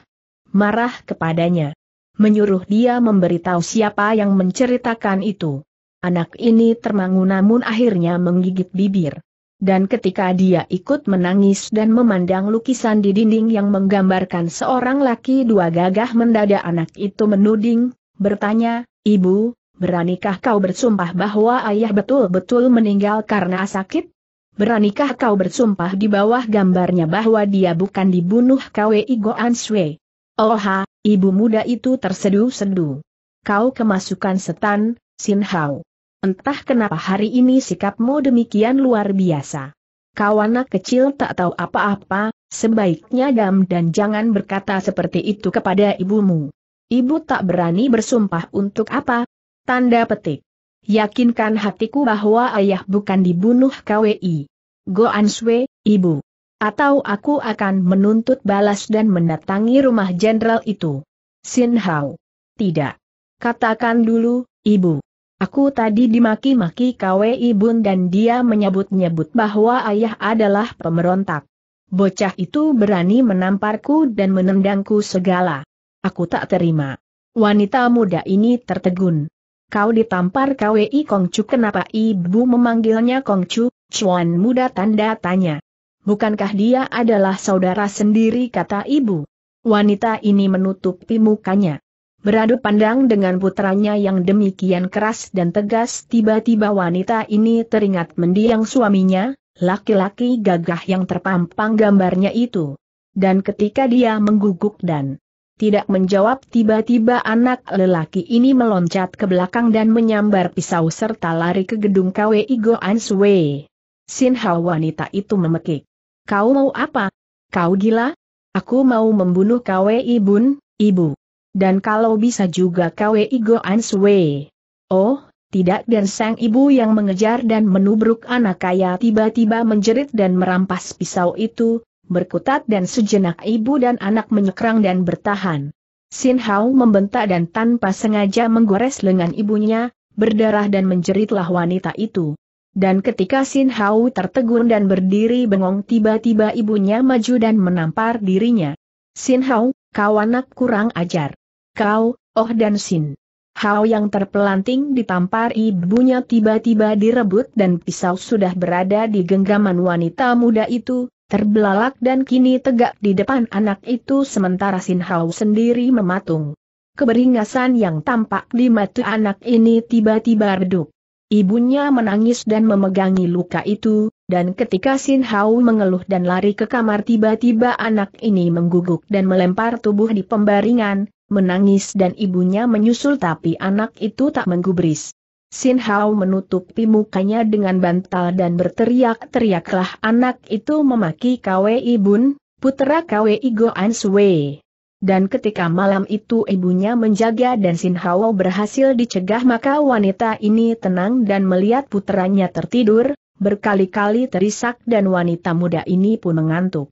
Marah kepadanya. Menyuruh dia memberitahu siapa yang menceritakan itu. Anak ini termangu namun akhirnya menggigit bibir. Dan ketika dia ikut menangis dan memandang lukisan di dinding yang menggambarkan seorang laki dua gagah mendadak anak itu menuding, bertanya, Ibu, beranikah kau bersumpah bahwa ayah betul-betul meninggal karena sakit? Beranikah kau bersumpah di bawah gambarnya bahwa dia bukan dibunuh KWI Goan Sui? Oha, ibu muda itu tersedu-sedu. Kau kemasukan setan, Sin Hao. Entah kenapa hari ini sikapmu demikian luar biasa. Kau anak kecil tak tahu apa-apa, sebaiknya dam dan jangan berkata seperti itu kepada ibumu. Ibu tak berani bersumpah untuk apa? Tanda petik. Yakinkan hatiku bahwa ayah bukan dibunuh KWI. Goan Swe, ibu. Atau aku akan menuntut balas dan mendatangi rumah jenderal itu. Sin Hao. Tidak. Katakan dulu, ibu. Aku tadi dimaki-maki KWI Bun dan dia menyebut-nyebut bahwa ayah adalah pemberontak. Bocah itu berani menamparku dan menendangku segala. Aku tak terima. Wanita muda ini tertegun. Kau ditampar KWI Kongcu kenapa ibu memanggilnya Kongcu, Chuan muda tanda tanya. Bukankah dia adalah saudara sendiri kata ibu? Wanita ini menutupi mukanya. Beradu pandang dengan putranya yang demikian keras dan tegas tiba-tiba wanita ini teringat mendiang suaminya, laki-laki gagah yang terpampang gambarnya itu. Dan ketika dia mengguguk dan tidak menjawab tiba-tiba anak lelaki ini meloncat ke belakang dan menyambar pisau serta lari ke gedung KWI Go Answe. Sin Hao wanita itu memekik. Kau mau apa? Kau gila? Aku mau membunuh KWI Bun, ibu. Dan kalau bisa juga KWI Go Answe. Oh, tidak dan sang ibu yang mengejar dan menubruk anak kaya tiba-tiba menjerit dan merampas pisau itu, berkutat dan sejenak ibu dan anak menyekrang dan bertahan. Sin Hao membentak dan tanpa sengaja menggores lengan ibunya, berdarah dan menjeritlah wanita itu. Dan ketika Sin Hao tertegun dan berdiri bengong tiba-tiba ibunya maju dan menampar dirinya. Sin Hao, kau anak kurang ajar. Kau, oh dan Sin. Hao yang terpelanting ditampar ibunya tiba-tiba direbut dan pisau sudah berada di genggaman wanita muda itu, terbelalak dan kini tegak di depan anak itu sementara Sin Hao sendiri mematung. Keberingasan yang tampak di mata anak ini tiba-tiba redup. Ibunya menangis dan memegangi luka itu, dan ketika Sin Hao mengeluh dan lari ke kamar tiba-tiba anak ini mengguguk dan melempar tubuh di pembaringan, menangis dan ibunya menyusul tapi anak itu tak menggubris. Sin Hao menutupi mukanya dengan bantal dan berteriak-teriaklah anak itu memaki Kwe Ibun, putra Kwe Igo Answe. Dan ketika malam itu ibunya menjaga dan Sin Hao berhasil dicegah maka wanita ini tenang dan melihat putranya tertidur, berkali-kali terisak dan wanita muda ini pun mengantuk.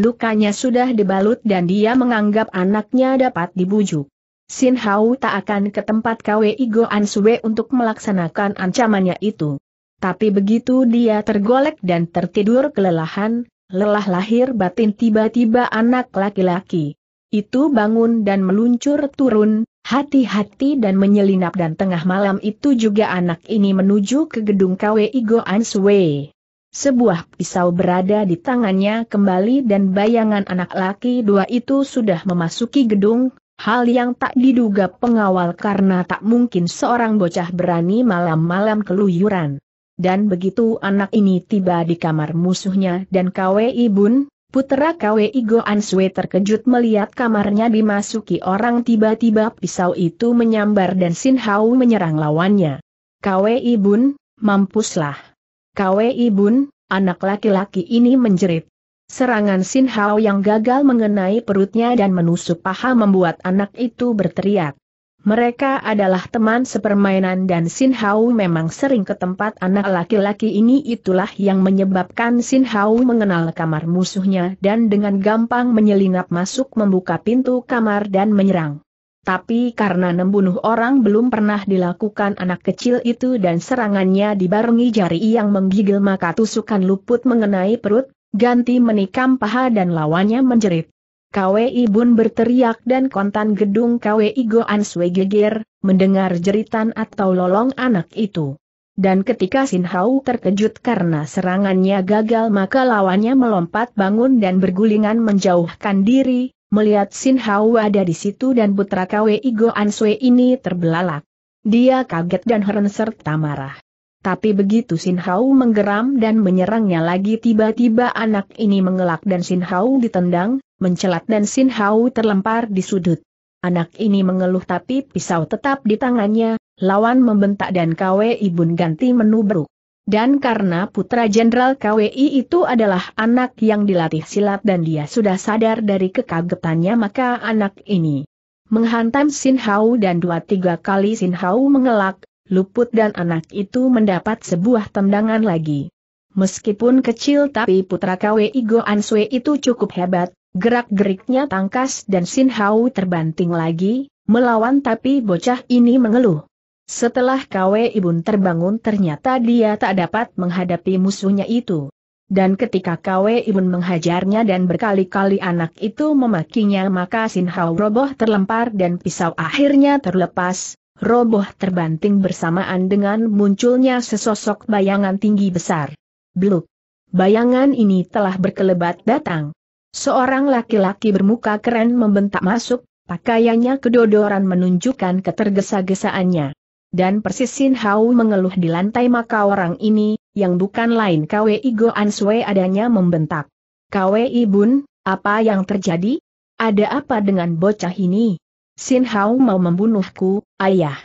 Lukanya sudah dibalut dan dia menganggap anaknya dapat dibujuk. Sin Hao tak akan ke tempat Kwe Igo Ansue untuk melaksanakan ancamannya itu. Tapi begitu dia tergolek dan tertidur kelelahan, lelah lahir batin tiba-tiba anak laki-laki. Itu bangun dan meluncur turun, hati-hati dan menyelinap dan tengah malam itu juga anak ini menuju ke gedung Kwe Igo Ansue. Sebuah pisau berada di tangannya kembali dan bayangan anak laki dua itu sudah memasuki gedung, hal yang tak diduga pengawal karena tak mungkin seorang bocah berani malam-malam keluyuran. Dan begitu anak ini tiba di kamar musuhnya dan Kwe Ibun, putra Kwe Igo Answe terkejut melihat kamarnya dimasuki orang tiba-tiba pisau itu menyambar dan Sin Hao menyerang lawannya. Kwe Ibun, mampuslah. Kwe Ibun, anak laki-laki ini menjerit. Serangan Sin Hao yang gagal mengenai perutnya dan menusuk paha membuat anak itu berteriak. Mereka adalah teman sepermainan dan Sin Hao memang sering ke tempat anak laki-laki ini itulah yang menyebabkan Sin Hao mengenal kamar musuhnya dan dengan gampang menyelinap masuk membuka pintu kamar dan menyerang. Tapi karena membunuh orang belum pernah dilakukan anak kecil itu dan serangannya dibarengi jari yang menggigil maka tusukan luput mengenai perut, ganti menikam paha dan lawannya menjerit. KWI Bun berteriak dan kontan gedung KWI Goan geger, mendengar jeritan atau lolong anak itu. Dan ketika Sin Hao terkejut karena serangannya gagal maka lawannya melompat bangun dan bergulingan menjauhkan diri, Melihat Sin Hao ada di situ dan putra Kwe Igo Answe ini terbelalak. Dia kaget dan heran serta marah. Tapi begitu Sin Hao menggeram dan menyerangnya lagi tiba-tiba anak ini mengelak dan Sin Hao ditendang, mencelat dan Sin Hao terlempar di sudut. Anak ini mengeluh tapi pisau tetap di tangannya, lawan membentak dan Kwe Ibun ganti menubruk. Dan karena putra Jenderal KWI itu adalah anak yang dilatih silat dan dia sudah sadar dari kekagetannya maka anak ini menghantam Sin Hao dan dua tiga kali Sin Hao mengelak, luput dan anak itu mendapat sebuah tendangan lagi. Meskipun kecil tapi putra KWI Go Answe itu cukup hebat, gerak-geriknya tangkas dan Sin Hao terbanting lagi, melawan tapi bocah ini mengeluh. Setelah Kwe Ibun terbangun ternyata dia tak dapat menghadapi musuhnya itu. Dan ketika Kwe Ibun menghajarnya dan berkali-kali anak itu memakinya maka Sin Hao roboh terlempar dan pisau akhirnya terlepas, roboh terbanting bersamaan dengan munculnya sesosok bayangan tinggi besar. Bluk! Bayangan ini telah berkelebat datang. Seorang laki-laki bermuka keren membentak masuk, pakaiannya kedodoran menunjukkan ketergesa-gesaannya dan persis Sin Hao mengeluh di lantai maka orang ini, yang bukan lain Kwe Igo Answe adanya membentak. Kwe Ibun, apa yang terjadi? Ada apa dengan bocah ini? Sin Hao mau membunuhku, ayah.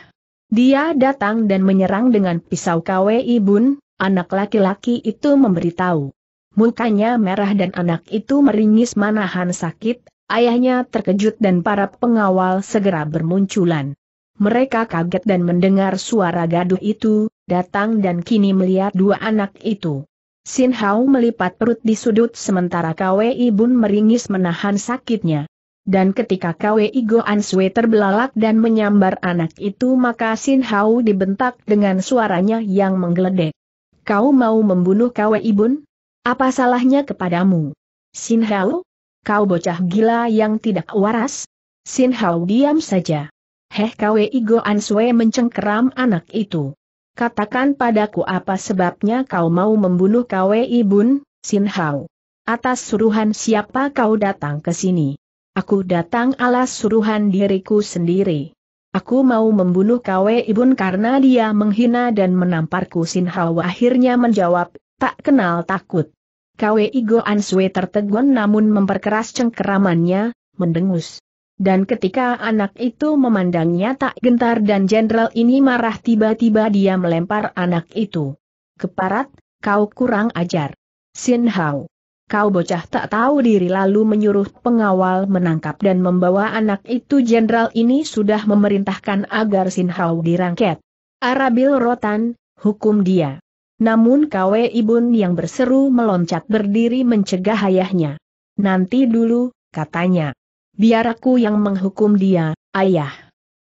Dia datang dan menyerang dengan pisau Kwe Ibun, anak laki-laki itu memberitahu. Mukanya merah dan anak itu meringis manahan sakit, ayahnya terkejut dan para pengawal segera bermunculan. Mereka kaget dan mendengar suara gaduh itu, datang dan kini melihat dua anak itu. Sin Hao melipat perut di sudut sementara Kwe Ibun meringis menahan sakitnya. Dan ketika Kwe Igo Answe terbelalak dan menyambar anak itu maka Sin Hao dibentak dengan suaranya yang menggeledek. Kau mau membunuh Kwe Ibun? Apa salahnya kepadamu? Sin Hao? Kau bocah gila yang tidak waras? Sin Hao diam saja. Heh Kwe Igo Answe mencengkeram anak itu. Katakan padaku apa sebabnya kau mau membunuh Kwe Ibun, Sin Hao. Atas suruhan siapa kau datang ke sini? Aku datang alas suruhan diriku sendiri. Aku mau membunuh Kwe Ibun karena dia menghina dan menamparku Sin Hao akhirnya menjawab, tak kenal takut. Kwe Igo Answe tertegun namun memperkeras cengkeramannya, mendengus. Dan ketika anak itu memandangnya tak gentar dan jenderal ini marah tiba-tiba dia melempar anak itu. Keparat, kau kurang ajar. Sin Hao. Kau bocah tak tahu diri lalu menyuruh pengawal menangkap dan membawa anak itu jenderal ini sudah memerintahkan agar Sin Hao dirangket. Arabil Rotan, hukum dia. Namun Kwe Ibun yang berseru meloncat berdiri mencegah ayahnya. Nanti dulu, katanya. Biar aku yang menghukum dia, ayah.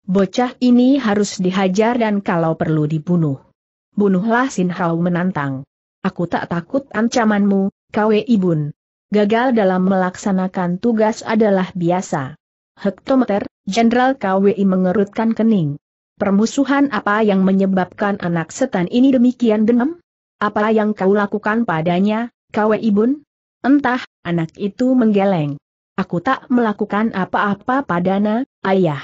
Bocah ini harus dihajar dan kalau perlu dibunuh. Bunuhlah Sin Hao menantang. Aku tak takut ancamanmu, Kwe Ibun. Gagal dalam melaksanakan tugas adalah biasa. Hektometer, Jenderal KWI mengerutkan kening. Permusuhan apa yang menyebabkan anak setan ini demikian dendam? Apa yang kau lakukan padanya, Kawe Ibun? Entah, anak itu menggeleng. Aku tak melakukan apa-apa padana, ayah.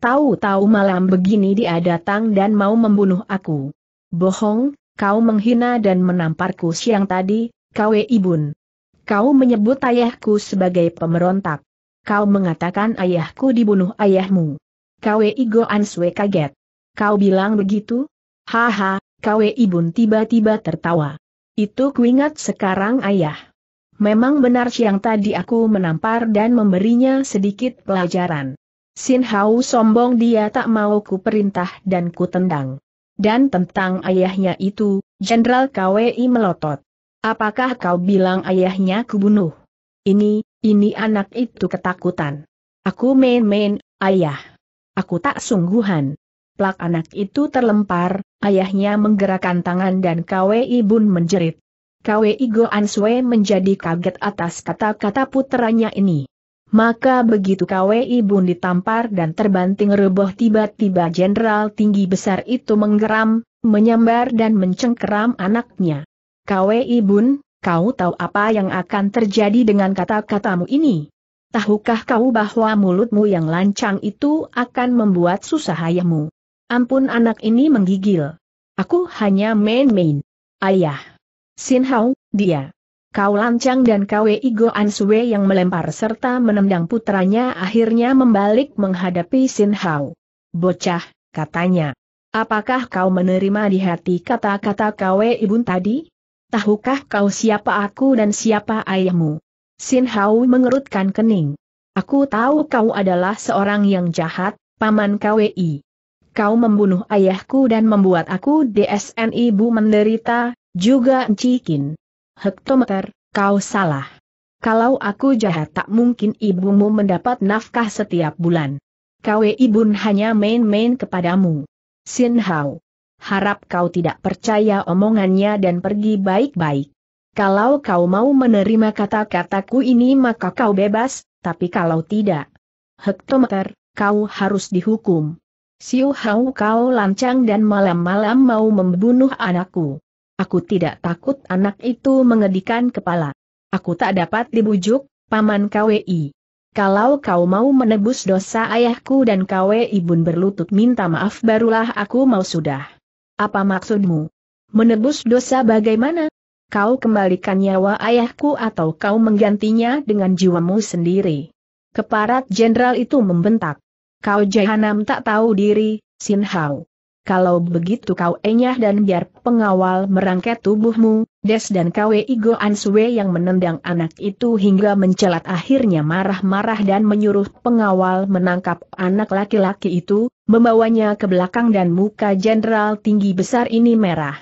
Tahu-tahu malam begini dia datang dan mau membunuh aku. Bohong, kau menghina dan menamparku siang tadi, Kawe Ibun. Kau menyebut ayahku sebagai pemberontak. Kau mengatakan ayahku dibunuh ayahmu. Kawe Igo Answe kaget. Kau bilang begitu? Haha, Kwe Ibun tiba-tiba tertawa. Itu kuingat sekarang ayah. Memang benar siang tadi aku menampar dan memberinya sedikit pelajaran. Sin Hao sombong dia tak mau ku perintah dan ku tendang. Dan tentang ayahnya itu, Jenderal KWI melotot. Apakah kau bilang ayahnya kubunuh? Ini, ini anak itu ketakutan. Aku main-main, ayah. Aku tak sungguhan plak anak itu terlempar, ayahnya menggerakkan tangan dan Kwe Ibun menjerit. Kwe Igo Answe menjadi kaget atas kata-kata puteranya ini. Maka begitu Kwe Ibun ditampar dan terbanting reboh tiba-tiba jenderal tinggi besar itu menggeram, menyambar dan mencengkeram anaknya. Kwe Ibun, kau tahu apa yang akan terjadi dengan kata-katamu ini? Tahukah kau bahwa mulutmu yang lancang itu akan membuat susah ayahmu? Ampun anak ini menggigil. Aku hanya main-main. Ayah. Sin Hao, dia. Kau lancang dan Kwe Igo Ansue yang melempar serta menendang putranya akhirnya membalik menghadapi Sin Hao. Bocah, katanya. Apakah kau menerima di hati kata-kata Kwe Ibun tadi? Tahukah kau siapa aku dan siapa ayahmu? Sin Hao mengerutkan kening. Aku tahu kau adalah seorang yang jahat, paman KWI kau membunuh ayahku dan membuat aku DSN ibu menderita, juga encikin. Hektometer, kau salah. Kalau aku jahat tak mungkin ibumu mendapat nafkah setiap bulan. Kau ibun hanya main-main kepadamu. Sin Hao. Harap kau tidak percaya omongannya dan pergi baik-baik. Kalau kau mau menerima kata-kataku ini maka kau bebas, tapi kalau tidak. Hektometer, kau harus dihukum. Siu Hau kau lancang dan malam-malam mau membunuh anakku. Aku tidak takut anak itu mengedikan kepala. Aku tak dapat dibujuk, Paman KWI. Kalau kau mau menebus dosa ayahku dan KWI ibun berlutut minta maaf barulah aku mau sudah. Apa maksudmu? Menebus dosa bagaimana? Kau kembalikan nyawa ayahku atau kau menggantinya dengan jiwamu sendiri? Keparat jenderal itu membentak. Kau jahanam tak tahu diri, Sin Hao. Kalau begitu kau enyah dan biar pengawal merangket tubuhmu, Des dan Kwe Igo Ansue yang menendang anak itu hingga mencelat akhirnya marah-marah dan menyuruh pengawal menangkap anak laki-laki itu, membawanya ke belakang dan muka jenderal tinggi besar ini merah.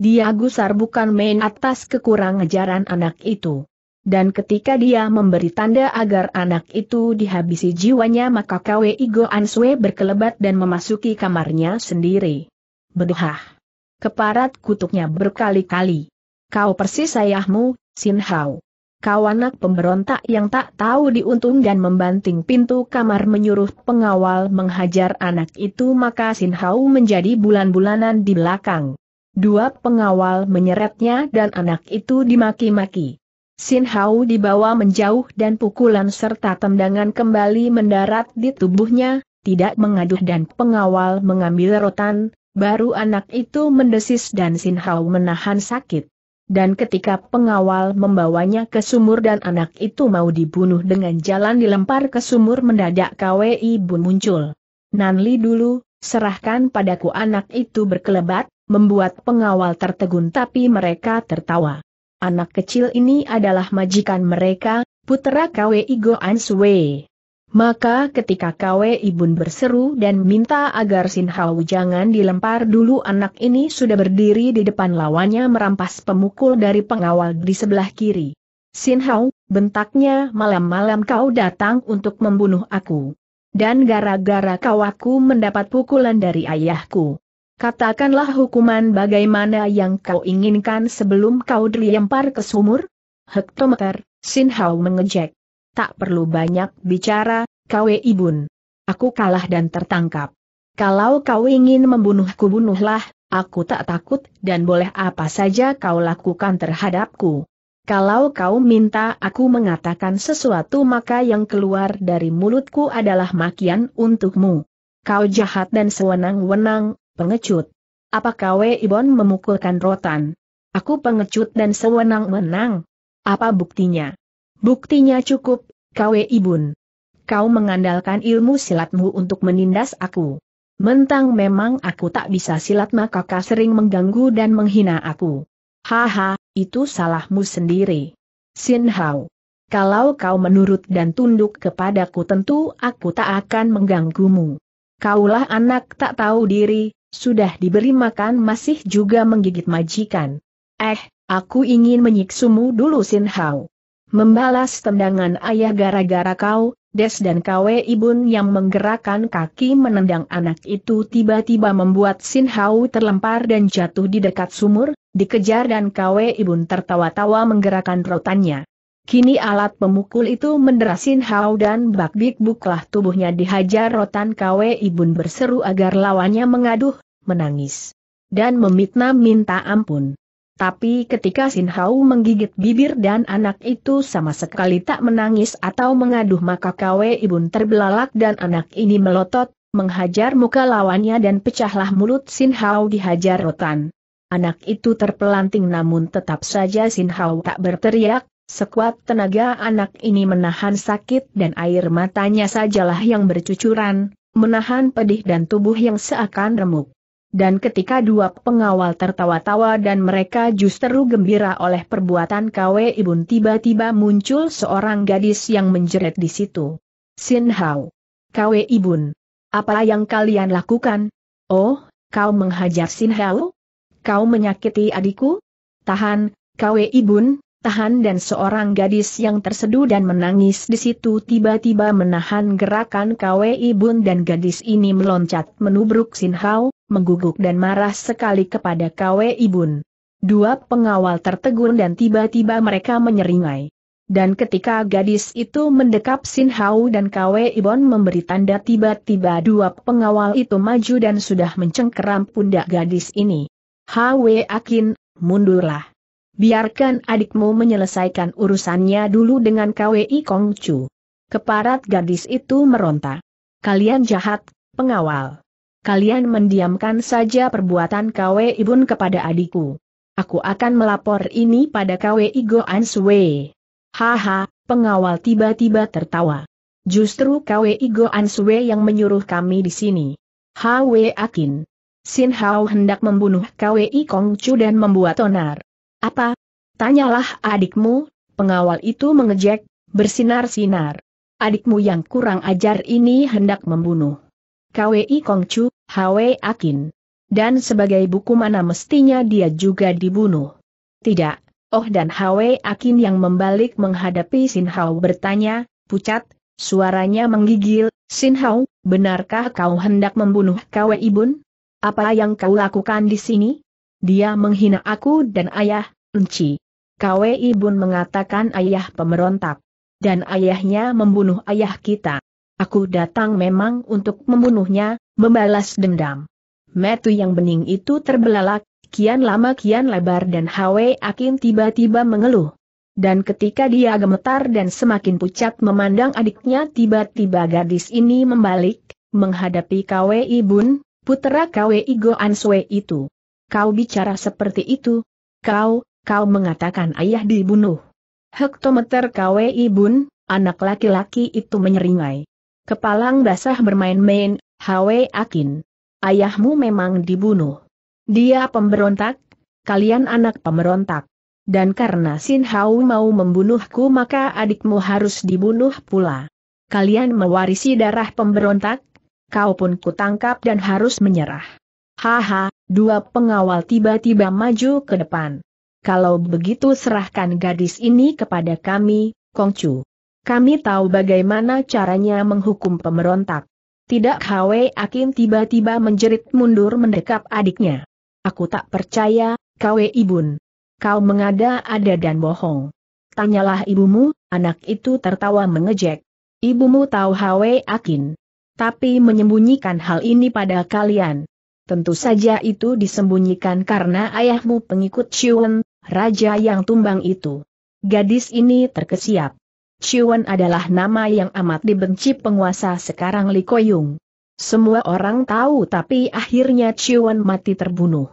Dia gusar bukan main atas kekurang ajaran anak itu. Dan ketika dia memberi tanda agar anak itu dihabisi jiwanya maka Kwe Igo Answe berkelebat dan memasuki kamarnya sendiri. Bedehah. Keparat kutuknya berkali-kali. Kau persis ayahmu, Sin Hao. Kau anak pemberontak yang tak tahu diuntung dan membanting pintu kamar menyuruh pengawal menghajar anak itu maka Sin Hao menjadi bulan-bulanan di belakang. Dua pengawal menyeretnya dan anak itu dimaki-maki. Sin Hao dibawa menjauh dan pukulan serta tendangan kembali mendarat di tubuhnya, tidak mengaduh dan pengawal mengambil rotan, baru anak itu mendesis dan Sin Hao menahan sakit dan ketika pengawal membawanya ke sumur dan anak itu mau dibunuh dengan jalan dilempar ke sumur mendadak KWI Bun muncul. Nanli dulu, serahkan padaku anak itu berkelebat, membuat pengawal tertegun tapi mereka tertawa. Anak kecil ini adalah majikan mereka, putra KWI Goan Sui. Maka ketika Kwe Ibun berseru dan minta agar Sin Hao jangan dilempar dulu anak ini sudah berdiri di depan lawannya merampas pemukul dari pengawal di sebelah kiri. Sin Hao, bentaknya malam-malam kau datang untuk membunuh aku. Dan gara-gara kau aku mendapat pukulan dari ayahku. Katakanlah hukuman bagaimana yang kau inginkan sebelum kau dilempar ke sumur? Hektometer, Sin Hao mengejek. Tak perlu banyak bicara, Kwe Ibun. Aku kalah dan tertangkap. Kalau kau ingin membunuhku bunuhlah, aku tak takut dan boleh apa saja kau lakukan terhadapku. Kalau kau minta aku mengatakan sesuatu maka yang keluar dari mulutku adalah makian untukmu. Kau jahat dan sewenang-wenang, pengecut. Apa Kwe Ibon memukulkan rotan? Aku pengecut dan sewenang-wenang. Apa buktinya? Buktinya cukup, Kwe Ibun. Kau mengandalkan ilmu silatmu untuk menindas aku. Mentang memang aku tak bisa silat maka kau sering mengganggu dan menghina aku. Haha, itu salahmu sendiri. Sin Hao. Kalau kau menurut dan tunduk kepadaku tentu aku tak akan mengganggumu. Kaulah anak tak tahu diri, sudah diberi makan masih juga menggigit majikan. Eh, aku ingin menyiksumu dulu Sin Hao membalas tendangan ayah gara-gara kau, Des dan Kwe Ibun yang menggerakkan kaki menendang anak itu tiba-tiba membuat Sin Hao terlempar dan jatuh di dekat sumur, dikejar dan Kwe Ibun tertawa-tawa menggerakkan rotannya. Kini alat pemukul itu mendera Sin Hao dan bak buklah tubuhnya dihajar rotan Kwe Ibun berseru agar lawannya mengaduh, menangis. Dan memitna minta ampun. Tapi ketika Sin Hao menggigit bibir dan anak itu sama sekali tak menangis atau mengaduh maka Kwe Ibun terbelalak dan anak ini melotot, menghajar muka lawannya dan pecahlah mulut Sin Hao dihajar rotan. Anak itu terpelanting namun tetap saja Sin Hao tak berteriak, sekuat tenaga anak ini menahan sakit dan air matanya sajalah yang bercucuran, menahan pedih dan tubuh yang seakan remuk. Dan ketika dua pengawal tertawa-tawa dan mereka justru gembira oleh perbuatan Kwe Ibun tiba-tiba muncul seorang gadis yang menjerit di situ. Sin Hao. Kwe Ibun. Apa yang kalian lakukan? Oh, kau menghajar Sin Hao? Kau menyakiti adikku? Tahan, Kwe Ibun, tahan dan seorang gadis yang terseduh dan menangis di situ tiba-tiba menahan gerakan Kwe Ibun dan gadis ini meloncat menubruk Sin Hao, mengguguk dan marah sekali kepada Kwe Ibun. Dua pengawal tertegun dan tiba-tiba mereka menyeringai. Dan ketika gadis itu mendekap Sin Hao dan Kwe Ibon memberi tanda tiba-tiba dua pengawal itu maju dan sudah mencengkeram pundak gadis ini. Hwe Akin, mundurlah. Biarkan adikmu menyelesaikan urusannya dulu dengan KWI Kongcu. Keparat gadis itu meronta. Kalian jahat, pengawal kalian mendiamkan saja perbuatan Kwe Ibun kepada adikku. Aku akan melapor ini pada Kwe Igo Answe. Haha, pengawal tiba-tiba tertawa. Justru Kwe Igo Answe yang menyuruh kami di sini. Hwe Akin. Sin Hao hendak membunuh Kwe Kong Chu dan membuat onar. Apa? Tanyalah adikmu, pengawal itu mengejek, bersinar-sinar. Adikmu yang kurang ajar ini hendak membunuh. KWI Kongcu, Hwe Akin. Dan sebagai buku mana mestinya dia juga dibunuh. Tidak, Oh dan Hwe Akin yang membalik menghadapi Sin Hao bertanya, pucat, suaranya menggigil, Sin Hao, benarkah kau hendak membunuh KWI Bun? Apa yang kau lakukan di sini? Dia menghina aku dan ayah, Enci. Kwe Ibun mengatakan ayah pemberontak. Dan ayahnya membunuh ayah kita. Aku datang memang untuk membunuhnya, membalas dendam. Metu yang bening itu terbelalak, kian lama kian lebar dan Hwe Akin tiba-tiba mengeluh. Dan ketika dia gemetar dan semakin pucat memandang adiknya tiba-tiba gadis ini membalik, menghadapi Kwe Ibun, putra Kwe Igo Answe itu. Kau bicara seperti itu? Kau, kau mengatakan ayah dibunuh. Hektometer KW Ibun, anak laki-laki itu menyeringai. Kepalang basah bermain-main, Hwe Akin. Ayahmu memang dibunuh. Dia pemberontak, kalian anak pemberontak. Dan karena Sin Hao mau membunuhku maka adikmu harus dibunuh pula. Kalian mewarisi darah pemberontak, kau pun kutangkap dan harus menyerah. Haha, dua pengawal tiba-tiba maju ke depan. Kalau begitu serahkan gadis ini kepada kami, Kongcu. Kami tahu bagaimana caranya menghukum pemberontak. Tidak Hwe Akin tiba-tiba menjerit mundur mendekap adiknya. Aku tak percaya, Kwe Ibun. Kau mengada-ada dan bohong. Tanyalah ibumu, anak itu tertawa mengejek. Ibumu tahu Hwe Akin. Tapi menyembunyikan hal ini pada kalian. Tentu saja itu disembunyikan karena ayahmu pengikut Chiwen, raja yang tumbang itu. Gadis ini terkesiap. Chiwen adalah nama yang amat dibenci penguasa sekarang Li Koyung. Semua orang tahu tapi akhirnya Chiwen mati terbunuh.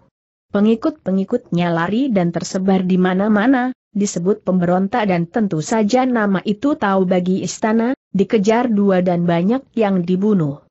Pengikut-pengikutnya lari dan tersebar di mana-mana, disebut pemberontak dan tentu saja nama itu tahu bagi istana, dikejar dua dan banyak yang dibunuh.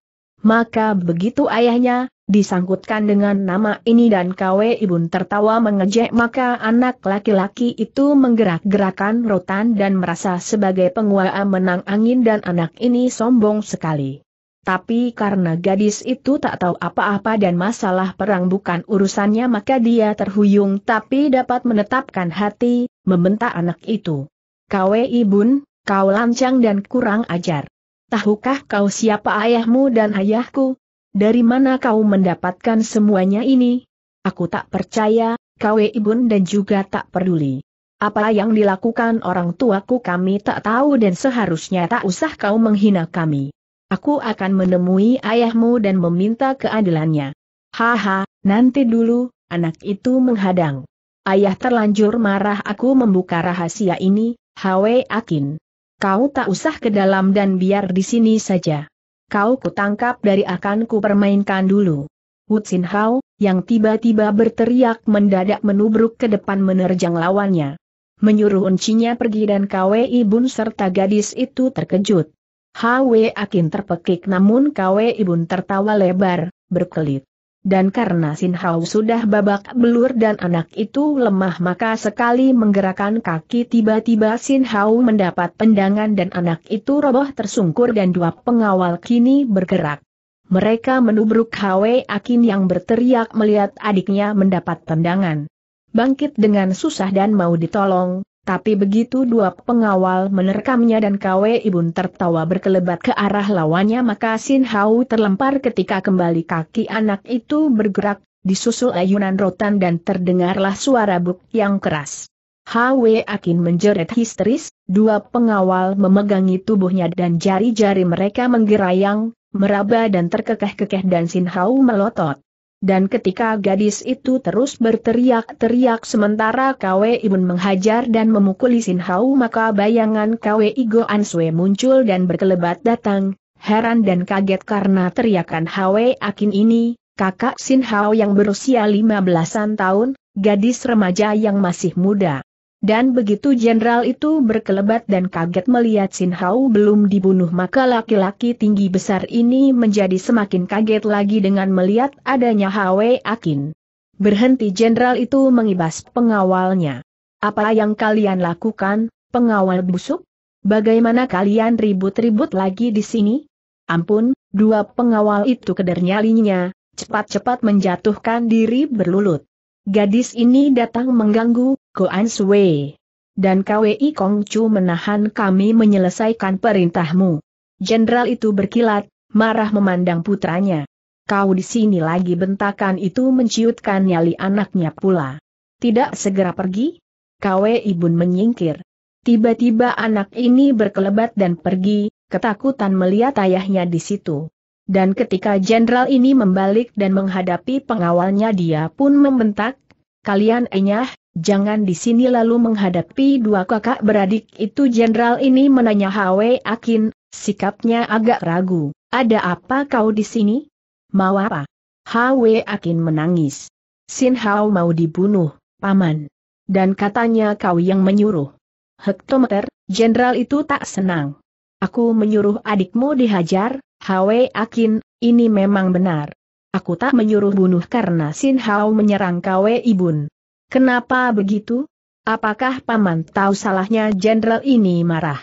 Maka begitu ayahnya, disangkutkan dengan nama ini dan Kwe Ibun tertawa mengejek maka anak laki-laki itu menggerak-gerakan rotan dan merasa sebagai penguasa menang angin dan anak ini sombong sekali. Tapi karena gadis itu tak tahu apa-apa dan masalah perang bukan urusannya maka dia terhuyung tapi dapat menetapkan hati, membentak anak itu. Kwe Ibun, kau lancang dan kurang ajar. Tahukah kau siapa ayahmu dan ayahku? Dari mana kau mendapatkan semuanya ini? Aku tak percaya, kau ibun dan juga tak peduli. Apa yang dilakukan orang tuaku kami tak tahu dan seharusnya tak usah kau menghina kami. Aku akan menemui ayahmu dan meminta keadilannya. Haha, nanti dulu, anak itu menghadang. Ayah terlanjur marah aku membuka rahasia ini, Hwe Akin. Kau tak usah ke dalam dan biar di sini saja kau kutangkap dari akan ku permainkan dulu. Wu Xin Hao, yang tiba-tiba berteriak mendadak menubruk ke depan menerjang lawannya. Menyuruh uncinya pergi dan Kwe Ibun serta gadis itu terkejut. Hwe Akin terpekik namun Kwe Ibun tertawa lebar, berkelit dan karena Sin Hao sudah babak belur dan anak itu lemah maka sekali menggerakkan kaki tiba-tiba Sin Hao mendapat pendangan dan anak itu roboh tersungkur dan dua pengawal kini bergerak. Mereka menubruk Hwe Akin yang berteriak melihat adiknya mendapat tendangan. Bangkit dengan susah dan mau ditolong, tapi begitu dua pengawal menerkamnya dan Kwe Ibun tertawa berkelebat ke arah lawannya maka Sin Hao terlempar ketika kembali kaki anak itu bergerak, disusul ayunan rotan dan terdengarlah suara buk yang keras. Hwe Akin menjerit histeris, dua pengawal memegangi tubuhnya dan jari-jari mereka menggerayang, meraba dan terkekeh-kekeh dan Sin Hao melotot. Dan ketika gadis itu terus berteriak-teriak sementara Kwe Ibun menghajar dan memukuli Sin Hao maka bayangan Kwe Igo Answe muncul dan berkelebat datang, heran dan kaget karena teriakan Hwe Akin ini, kakak Sin Hao yang berusia 15-an tahun, gadis remaja yang masih muda. Dan begitu jenderal itu berkelebat dan kaget melihat Sin Hao belum dibunuh maka laki-laki tinggi besar ini menjadi semakin kaget lagi dengan melihat adanya Hwe Akin. Berhenti jenderal itu mengibas pengawalnya. Apa yang kalian lakukan, pengawal busuk? Bagaimana kalian ribut-ribut lagi di sini? Ampun, dua pengawal itu keder nyalinya, cepat-cepat menjatuhkan diri berlulut. Gadis ini datang mengganggu, Koan Sui. Dan KWI Kong Chu menahan kami menyelesaikan perintahmu. Jenderal itu berkilat, marah memandang putranya. Kau di sini lagi bentakan itu menciutkan nyali anaknya pula. Tidak segera pergi? Kawe Ibun menyingkir. Tiba-tiba anak ini berkelebat dan pergi, ketakutan melihat ayahnya di situ. Dan ketika jenderal ini membalik dan menghadapi pengawalnya dia pun membentak, kalian enyah, jangan di sini lalu menghadapi dua kakak beradik itu jenderal ini menanya Hwe Akin, sikapnya agak ragu, ada apa kau di sini? Mau apa? Hwe Akin menangis. Sin Hao mau dibunuh, paman. Dan katanya kau yang menyuruh. Hektometer, jenderal itu tak senang. Aku menyuruh adikmu dihajar, Hwe Akin, ini memang benar. Aku tak menyuruh bunuh karena Sin Hao menyerang Kwe Ibun. Kenapa begitu? Apakah paman tahu salahnya jenderal ini marah?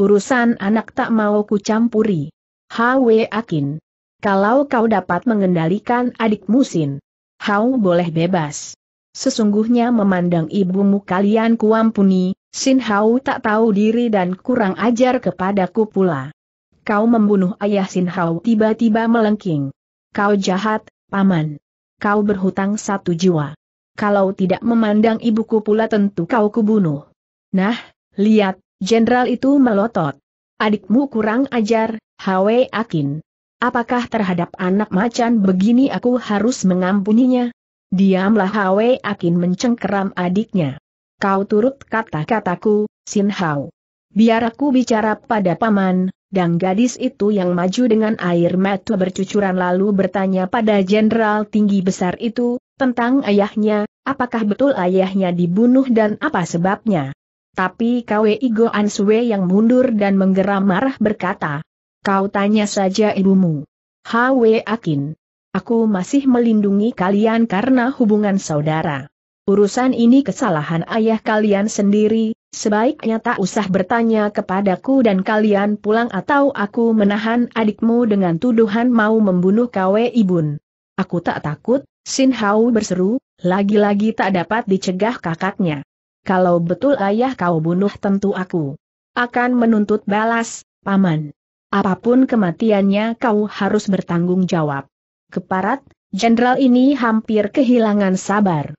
Urusan anak tak mau kucampuri. Hwe Akin. Kalau kau dapat mengendalikan adikmu Sin, Hao boleh bebas. Sesungguhnya memandang ibumu kalian kuampuni, Sin Hao tak tahu diri dan kurang ajar kepadaku pula. Kau membunuh ayah Sin Hao tiba-tiba melengking. Kau jahat, paman. Kau berhutang satu jiwa. Kalau tidak memandang ibuku pula tentu kau kubunuh. Nah, lihat, jenderal itu melotot. Adikmu kurang ajar, Hwe Akin. Apakah terhadap anak macan begini aku harus mengampuninya? Diamlah Hwe Akin mencengkeram adiknya. Kau turut kata-kataku, Sin Hao. Biar aku bicara pada paman, dan gadis itu yang maju dengan air mata bercucuran lalu bertanya pada jenderal tinggi besar itu, tentang ayahnya, apakah betul ayahnya dibunuh dan apa sebabnya. Tapi Kwe Igo Answe yang mundur dan menggeram marah berkata, Kau tanya saja ibumu. Hwe Akin. Aku masih melindungi kalian karena hubungan saudara. Urusan ini kesalahan ayah kalian sendiri, sebaiknya tak usah bertanya kepadaku dan kalian pulang atau aku menahan adikmu dengan tuduhan mau membunuh Kwe Ibun. Aku tak takut, Sin Hao berseru, lagi-lagi tak dapat dicegah kakaknya. Kalau betul ayah kau bunuh tentu aku akan menuntut balas, paman. Apa pun kematiannya kau harus bertanggung jawab keparat, jenderal ini hampir kehilangan sabar.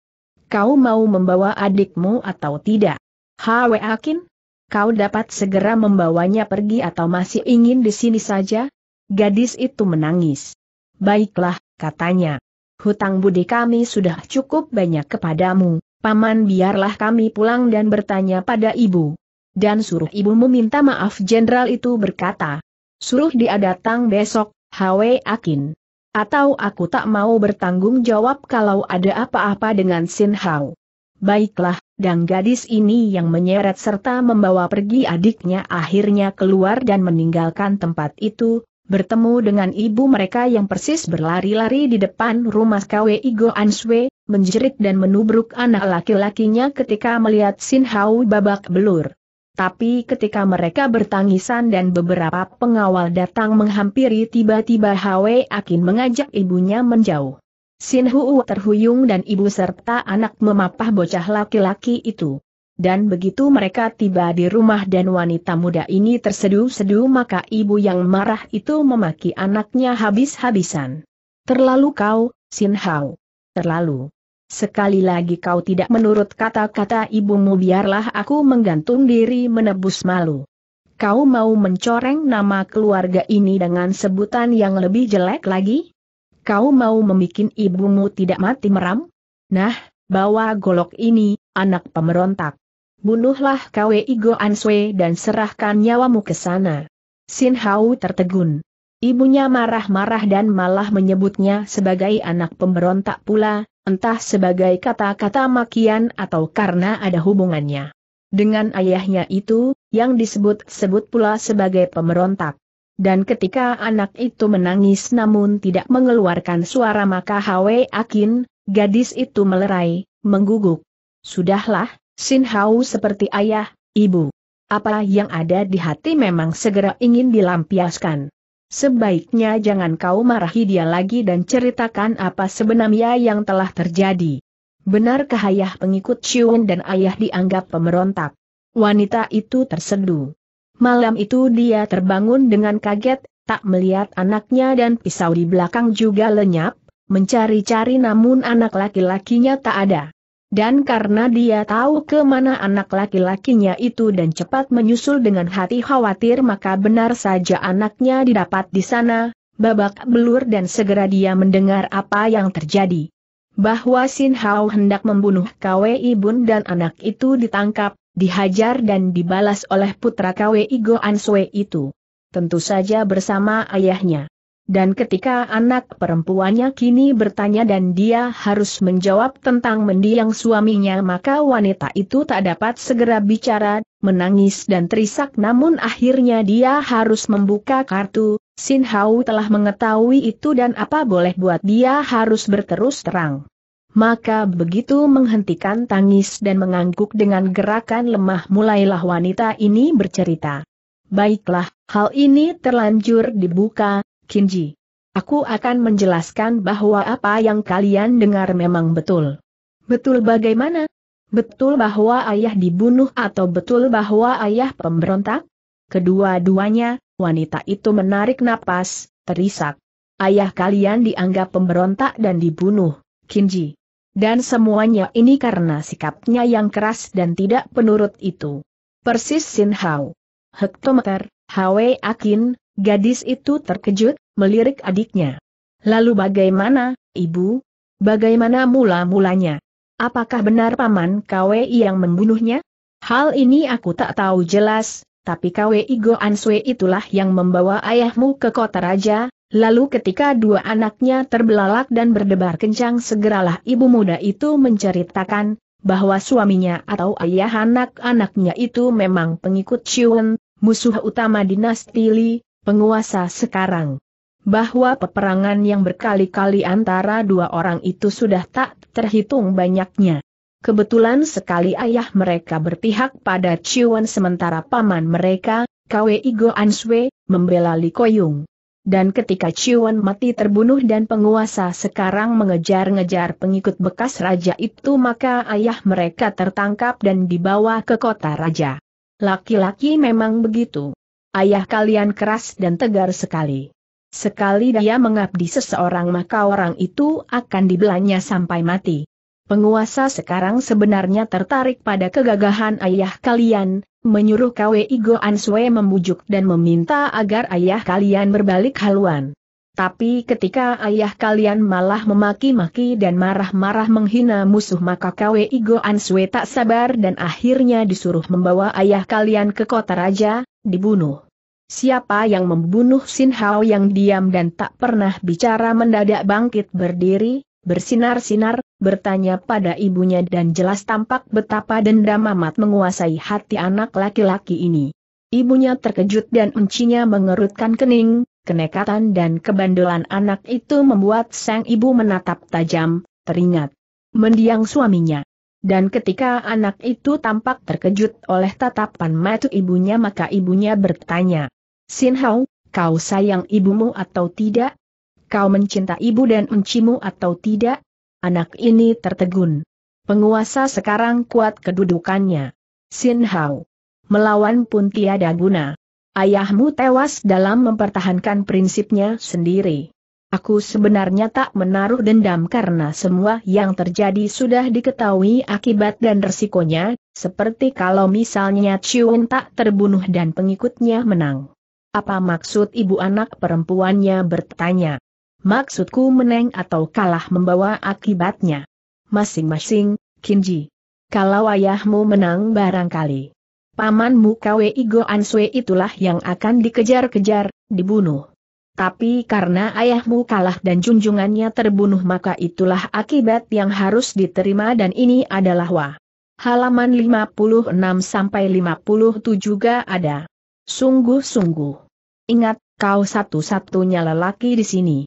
Kau mau membawa adikmu atau tidak? Hwe Akin? Kau dapat segera membawanya pergi atau masih ingin di sini saja? Gadis itu menangis. Baiklah, katanya. Hutang budi kami sudah cukup banyak kepadamu, paman biarlah kami pulang dan bertanya pada ibu. Dan suruh ibu meminta maaf jenderal itu berkata. Suruh dia datang besok, Hwe Akin. Atau aku tak mau bertanggung jawab kalau ada apa-apa dengan Sin Hao. Baiklah, dan gadis ini yang menyeret serta membawa pergi adiknya akhirnya keluar dan meninggalkan tempat itu, bertemu dengan ibu mereka yang persis berlari-lari di depan rumah KW Igo Answe, menjerit dan menubruk anak laki-lakinya ketika melihat Sin Hao babak belur. Tapi ketika mereka bertangisan dan beberapa pengawal datang menghampiri tiba-tiba Hwe Akin mengajak ibunya menjauh. Sin Huu terhuyung dan ibu serta anak memapah bocah laki-laki itu. Dan begitu mereka tiba di rumah dan wanita muda ini terseduh-seduh maka ibu yang marah itu memaki anaknya habis-habisan. Terlalu kau, Sin Hao. Terlalu. Sekali lagi kau tidak menurut kata-kata ibumu biarlah aku menggantung diri menebus malu. Kau mau mencoreng nama keluarga ini dengan sebutan yang lebih jelek lagi? Kau mau membuat ibumu tidak mati meram? Nah, bawa golok ini, anak pemberontak. Bunuhlah Kwe Igo Answe dan serahkan nyawamu ke sana. Sin Hao tertegun. Ibunya marah-marah dan malah menyebutnya sebagai anak pemberontak pula, entah sebagai kata-kata makian atau karena ada hubungannya dengan ayahnya itu, yang disebut-sebut pula sebagai pemberontak. Dan ketika anak itu menangis namun tidak mengeluarkan suara maka Hwe Akin, gadis itu melerai, mengguguk. Sudahlah, Sin Hao seperti ayah, ibu. Apa yang ada di hati memang segera ingin dilampiaskan. Sebaiknya jangan kau marahi dia lagi dan ceritakan apa sebenarnya yang telah terjadi. Benarkah ayah pengikut Ciun dan ayah dianggap pemberontak? Wanita itu terseduh. Malam itu dia terbangun dengan kaget, tak melihat anaknya dan pisau di belakang juga lenyap, mencari-cari namun anak laki-lakinya tak ada. Dan karena dia tahu ke mana anak laki-lakinya itu dan cepat menyusul dengan hati khawatir maka benar saja anaknya didapat di sana, babak belur dan segera dia mendengar apa yang terjadi. Bahwa Sin Hao hendak membunuh KWI Bun dan anak itu ditangkap, dihajar dan dibalas oleh putra KWI Go Answe itu. Tentu saja bersama ayahnya. Dan ketika anak perempuannya kini bertanya dan dia harus menjawab tentang mendiang suaminya maka wanita itu tak dapat segera bicara, menangis dan terisak namun akhirnya dia harus membuka kartu, Sin Hao telah mengetahui itu dan apa boleh buat dia harus berterus terang. Maka begitu menghentikan tangis dan mengangguk dengan gerakan lemah mulailah wanita ini bercerita. Baiklah, hal ini terlanjur dibuka, Kinji. Aku akan menjelaskan bahwa apa yang kalian dengar memang betul. Betul bagaimana? Betul bahwa ayah dibunuh atau betul bahwa ayah pemberontak? Kedua-duanya, wanita itu menarik napas, terisak. Ayah kalian dianggap pemberontak dan dibunuh, Kinji. Dan semuanya ini karena sikapnya yang keras dan tidak penurut itu. Persis Sin Hao. Hektometer, Hwe Akin, gadis itu terkejut, melirik adiknya. Lalu bagaimana, ibu? Bagaimana mula-mulanya? Apakah benar paman KWI yang membunuhnya? Hal ini aku tak tahu jelas, tapi KWI Go Answe itulah yang membawa ayahmu ke kota raja, lalu ketika dua anaknya terbelalak dan berdebar kencang segeralah ibu muda itu menceritakan, bahwa suaminya atau ayah anak-anaknya itu memang pengikut Chiwen, musuh utama dinasti Li, penguasa sekarang bahwa peperangan yang berkali-kali antara dua orang itu sudah tak terhitung banyaknya. Kebetulan sekali ayah mereka berpihak pada Ciwan sementara paman mereka, Kwe Igo Answe, membela Li Koyung. Dan ketika Ciwan mati terbunuh dan penguasa sekarang mengejar-ngejar pengikut bekas raja itu maka ayah mereka tertangkap dan dibawa ke kota raja. Laki-laki memang begitu. Ayah kalian keras dan tegar sekali. Sekali dia mengabdi seseorang maka orang itu akan dibelanya sampai mati. Penguasa sekarang sebenarnya tertarik pada kegagahan ayah kalian, menyuruh Kwe Igo Answe membujuk dan meminta agar ayah kalian berbalik haluan. Tapi ketika ayah kalian malah memaki-maki dan marah-marah menghina musuh maka Kwe Igo Answe tak sabar dan akhirnya disuruh membawa ayah kalian ke kota raja, dibunuh. Siapa yang membunuh Sin Hao yang diam dan tak pernah bicara mendadak bangkit berdiri, bersinar-sinar, bertanya pada ibunya dan jelas tampak betapa dendam amat menguasai hati anak laki-laki ini. Ibunya terkejut dan encinya mengerutkan kening, kenekatan dan kebandelan anak itu membuat sang ibu menatap tajam, teringat. Mendiang suaminya. Dan ketika anak itu tampak terkejut oleh tatapan mata ibunya maka ibunya bertanya, Sin Hao, kau sayang ibumu atau tidak? Kau mencinta ibu dan encimu atau tidak? Anak ini tertegun. Penguasa sekarang kuat kedudukannya. Sin Hao. Melawan pun tiada guna. Ayahmu tewas dalam mempertahankan prinsipnya sendiri. Aku sebenarnya tak menaruh dendam karena semua yang terjadi sudah diketahui akibat dan resikonya, seperti kalau misalnya Chiun tak terbunuh dan pengikutnya menang. Apa maksud ibu anak perempuannya bertanya? Maksudku meneng atau kalah membawa akibatnya. Masing-masing, Kinji. Kalau ayahmu menang barangkali. Pamanmu Kwe Igo Answe itulah yang akan dikejar-kejar, dibunuh. Tapi karena ayahmu kalah dan junjungannya terbunuh maka itulah akibat yang harus diterima dan ini adalah wah. Halaman 56 sampai 57 juga ada. Sungguh-sungguh. Ingat, kau satu-satunya lelaki di sini.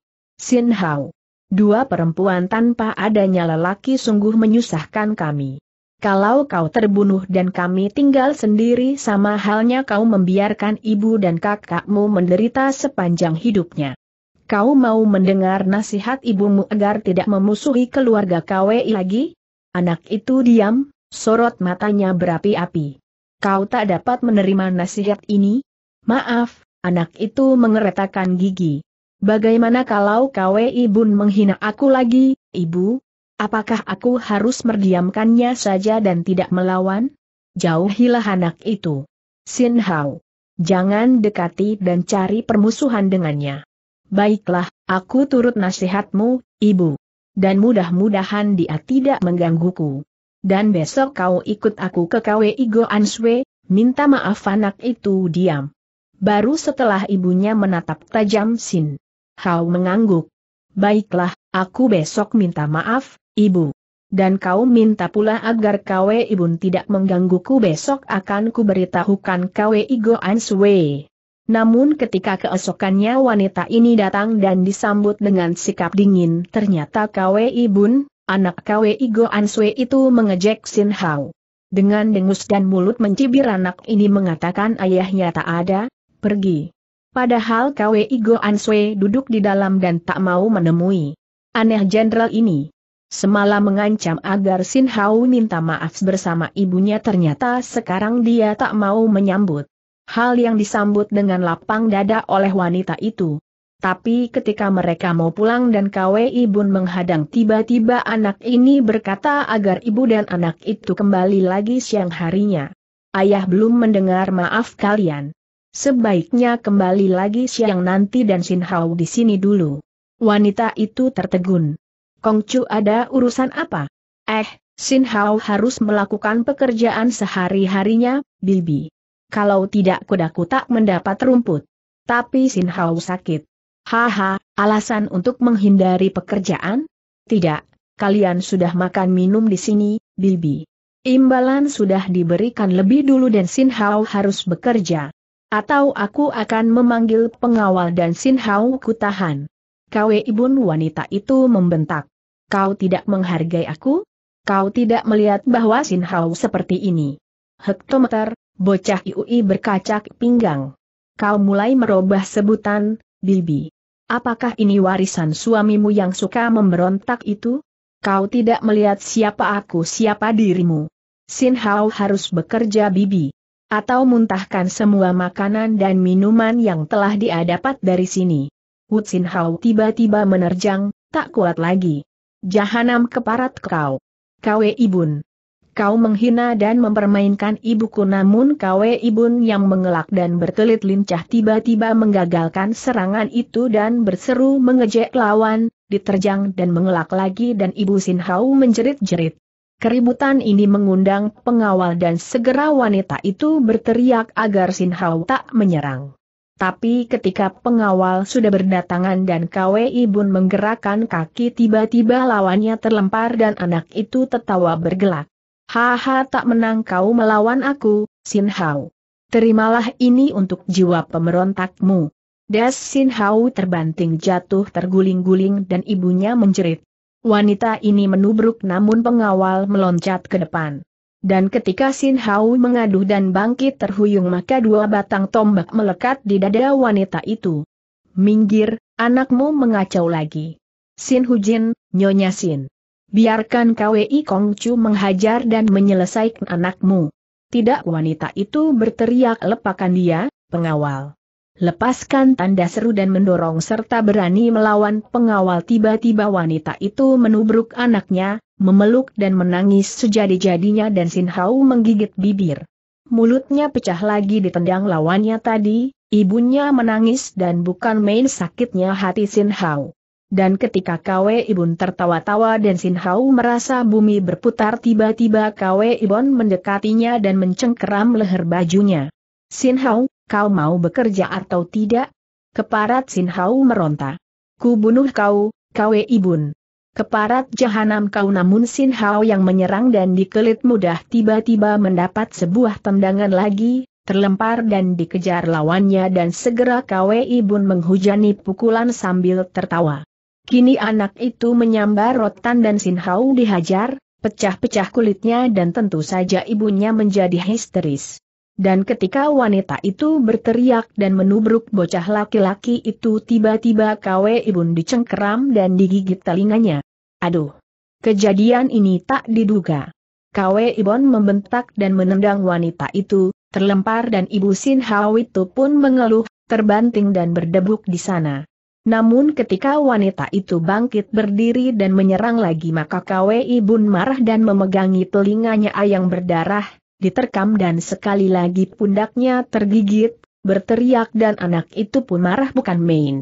Sin Hao. Dua perempuan tanpa adanya lelaki sungguh menyusahkan kami. Kalau kau terbunuh dan kami tinggal sendiri sama halnya kau membiarkan ibu dan kakakmu menderita sepanjang hidupnya. Kau mau mendengar nasihat ibumu agar tidak memusuhi keluarga KWI lagi? Anak itu diam, sorot matanya berapi-api. Kau tak dapat menerima nasihat ini? Maaf, anak itu mengeretakan gigi. Bagaimana kalau KWI Bun menghina aku lagi, ibu? Apakah aku harus merdiamkannya saja dan tidak melawan? Jauhilah anak itu. Sin Hao. Jangan dekati dan cari permusuhan dengannya. Baiklah, aku turut nasihatmu, ibu. Dan mudah-mudahan dia tidak menggangguku. Dan besok kau ikut aku ke KWI Go Answe, minta maaf anak itu diam. Baru setelah ibunya menatap tajam Sin. Hao mengangguk. Baiklah, aku besok minta maaf, ibu. Dan kau minta pula agar Kwe Ibun tidak menggangguku besok akan kuberitahukan Kwe Igo Answe. Namun ketika keesokannya wanita ini datang dan disambut dengan sikap dingin ternyata Kwe Ibun, anak Kwe Igo Answe itu mengejek Sin Hao. Dengan dengus dan mulut mencibir anak ini mengatakan ayahnya tak ada, pergi. Padahal Kwe Igo Answe duduk di dalam dan tak mau menemui. Aneh jenderal ini. Semalam mengancam agar Sin Hao minta maaf bersama ibunya ternyata sekarang dia tak mau menyambut. Hal yang disambut dengan lapang dada oleh wanita itu. Tapi ketika mereka mau pulang dan Kwe Ibun menghadang tiba-tiba anak ini berkata agar ibu dan anak itu kembali lagi siang harinya. Ayah belum mendengar maaf kalian. Sebaiknya kembali lagi siang nanti dan Sin Hao di sini dulu. Wanita itu tertegun. Kongcu ada urusan apa? Eh, Sin Hao harus melakukan pekerjaan sehari-harinya, Bibi. Kalau tidak kudaku tak mendapat rumput. Tapi Sin Hao sakit. Haha, alasan untuk menghindari pekerjaan? Tidak, kalian sudah makan minum di sini, Bibi. Imbalan sudah diberikan lebih dulu dan Sin Hao harus bekerja. Atau aku akan memanggil pengawal dan Sin Hao kutahan. Kwe ibun wanita itu membentak. Kau tidak menghargai aku? Kau tidak melihat bahwa Sin Hao seperti ini. Hektometer, bocah Iui berkacak pinggang. Kau mulai merubah sebutan, Bibi. Apakah ini warisan suamimu yang suka memberontak itu? Kau tidak melihat siapa aku siapa dirimu. Sin Hao harus bekerja Bibi. Atau muntahkan semua makanan dan minuman yang telah dia dapat dari sini. Wu Sin Hao tiba-tiba menerjang, tak kuat lagi. Jahanam keparat kau. Kawe Ibun. Kau menghina dan mempermainkan ibuku namun Kawe Ibun yang mengelak dan berkelit lincah tiba-tiba menggagalkan serangan itu dan berseru mengejek lawan, diterjang dan mengelak lagi dan Ibu Sin Hao menjerit-jerit. Keributan ini mengundang pengawal dan segera wanita itu berteriak agar Sin Hao tak menyerang. Tapi ketika pengawal sudah berdatangan dan Kwe Ibun menggerakkan kaki tiba-tiba lawannya terlempar dan anak itu tertawa bergelak. Haha tak menang kau melawan aku, Sin Hao. Terimalah ini untuk jiwa pemberontakmu. Das Sin Hao terbanting jatuh terguling-guling dan ibunya menjerit. Wanita ini menubruk namun pengawal meloncat ke depan. Dan ketika Sin Hao mengaduh dan bangkit terhuyung maka dua batang tombak melekat di dada wanita itu. Minggir, anakmu mengacau lagi. Sin Hujin, Nyonya Sin. Biarkan KWI Kongcu menghajar dan menyelesaikan anakmu. Tidak wanita itu berteriak lepakan dia, pengawal. Lepaskan tanda seru dan mendorong serta berani melawan pengawal tiba-tiba wanita itu menubruk anaknya, memeluk dan menangis sejadi-jadinya dan Sin Hao menggigit bibir. Mulutnya pecah lagi ditendang lawannya tadi, ibunya menangis dan bukan main sakitnya hati Sin Hao. Dan ketika Kwe Ibun tertawa-tawa dan Sin Hao merasa bumi berputar tiba-tiba Kwe Ibun mendekatinya dan mencengkeram leher bajunya. Sin Hao, kau mau bekerja atau tidak? Keparat Sin Hao meronta. Ku bunuh kau, Kwe Ibun. Keparat jahanam kau namun Sin Hao yang menyerang dan dikelit mudah tiba-tiba mendapat sebuah tendangan lagi, terlempar dan dikejar lawannya dan segera Kwe Ibun menghujani pukulan sambil tertawa. Kini anak itu menyambar rotan dan Sin Hao dihajar, pecah-pecah kulitnya dan tentu saja ibunya menjadi histeris. Dan ketika wanita itu berteriak dan menubruk bocah laki-laki itu tiba-tiba Kwe Ibun dicengkeram dan digigit telinganya. Aduh! Kejadian ini tak diduga. Kwe Ibun membentak dan menendang wanita itu, terlempar dan Ibu Sin Hao itu pun mengeluh, terbanting dan berdebuk di sana. Namun ketika wanita itu bangkit berdiri dan menyerang lagi maka Kwei Bun marah dan memegangi telinganya yang berdarah, diterkam dan sekali lagi pundaknya tergigit, berteriak dan anak itu pun marah bukan main.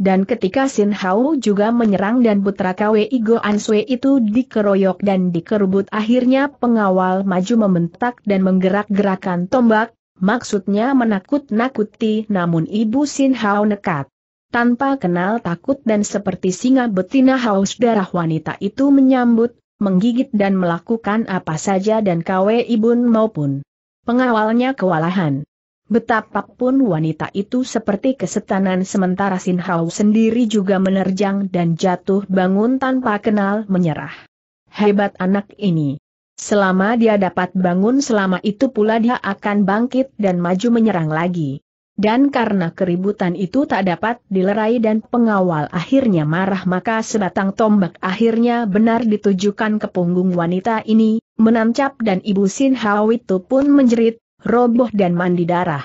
Dan ketika Sin Hao juga menyerang dan putra Kwei Go Answe itu dikeroyok dan dikerubut akhirnya pengawal maju membentak dan menggerak-gerakan tombak, maksudnya menakut-nakuti namun ibu Sin Hao nekat. Tanpa kenal takut dan seperti singa betina haus darah wanita itu menyambut, menggigit dan melakukan apa saja dan kawe ibun maupun pengawalnya kewalahan. Betapapun wanita itu seperti kesetanan sementara Sin Hao sendiri juga menerjang dan jatuh bangun tanpa kenal menyerah. Hebat anak ini. Selama dia dapat bangun selama itu pula dia akan bangkit dan maju menyerang lagi. Dan karena keributan itu tak dapat dilerai dan pengawal akhirnya marah maka sebatang tombak akhirnya benar ditujukan ke punggung wanita ini, menancap dan ibu Sin Hao itu pun menjerit, roboh dan mandi darah.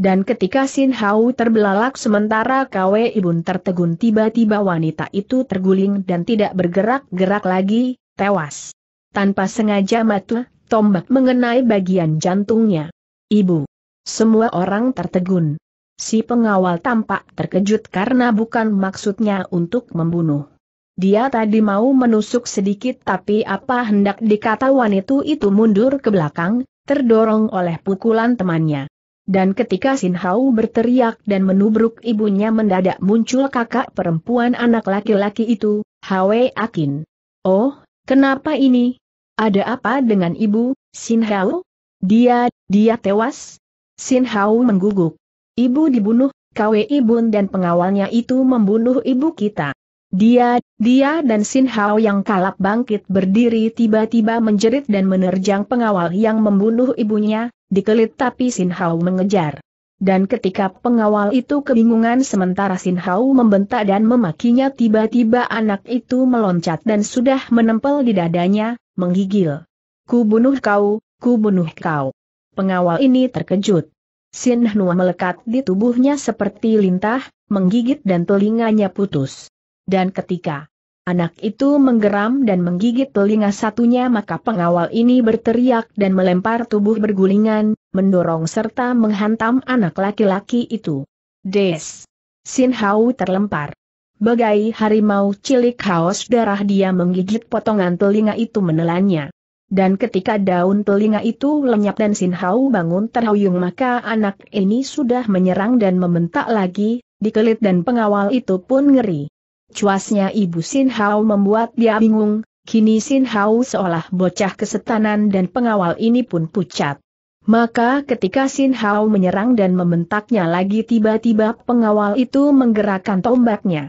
Dan ketika Sin Hao terbelalak sementara Kwe Ibun tertegun tiba-tiba wanita itu terguling dan tidak bergerak-gerak lagi, tewas. Tanpa sengaja mata, tombak mengenai bagian jantungnya. Ibu semua orang tertegun. Si pengawal tampak terkejut karena bukan maksudnya untuk membunuh. Dia tadi mau menusuk sedikit tapi apa hendak dikata wanita itu mundur ke belakang, terdorong oleh pukulan temannya. Dan ketika Sin Hao berteriak dan menubruk ibunya mendadak muncul kakak perempuan anak laki-laki itu, Hwe Akin. Oh, kenapa ini? Ada apa dengan ibu, Sin Hao? Dia, dia tewas? Sin Hao mengguguk. Ibu dibunuh, Kwe Ibun dan pengawalnya itu membunuh ibu kita. Dia, dia dan Sin Hao yang kalap bangkit berdiri tiba-tiba menjerit dan menerjang pengawal yang membunuh ibunya, dikelit tapi Sin Hao mengejar. Dan ketika pengawal itu kebingungan sementara Sin Hao membentak dan memakinya tiba-tiba anak itu meloncat dan sudah menempel di dadanya, menggigil. Ku bunuh kau, ku bunuh kau pengawal ini terkejut. Sin Hnua melekat di tubuhnya seperti lintah, menggigit dan telinganya putus. Dan ketika anak itu menggeram dan menggigit telinga satunya maka pengawal ini berteriak dan melempar tubuh bergulingan, mendorong serta menghantam anak laki-laki itu. Des! Sin Hao terlempar. Bagai harimau cilik haus darah dia menggigit potongan telinga itu menelannya. Dan ketika daun telinga itu lenyap dan Sin Hao bangun terhuyung maka anak ini sudah menyerang dan membentak lagi, dikelit dan pengawal itu pun ngeri. Cuasnya ibu Sin Hao membuat dia bingung, kini Sin Hao seolah bocah kesetanan dan pengawal ini pun pucat. Maka ketika Sin Hao menyerang dan membentaknya lagi tiba-tiba pengawal itu menggerakkan tombaknya.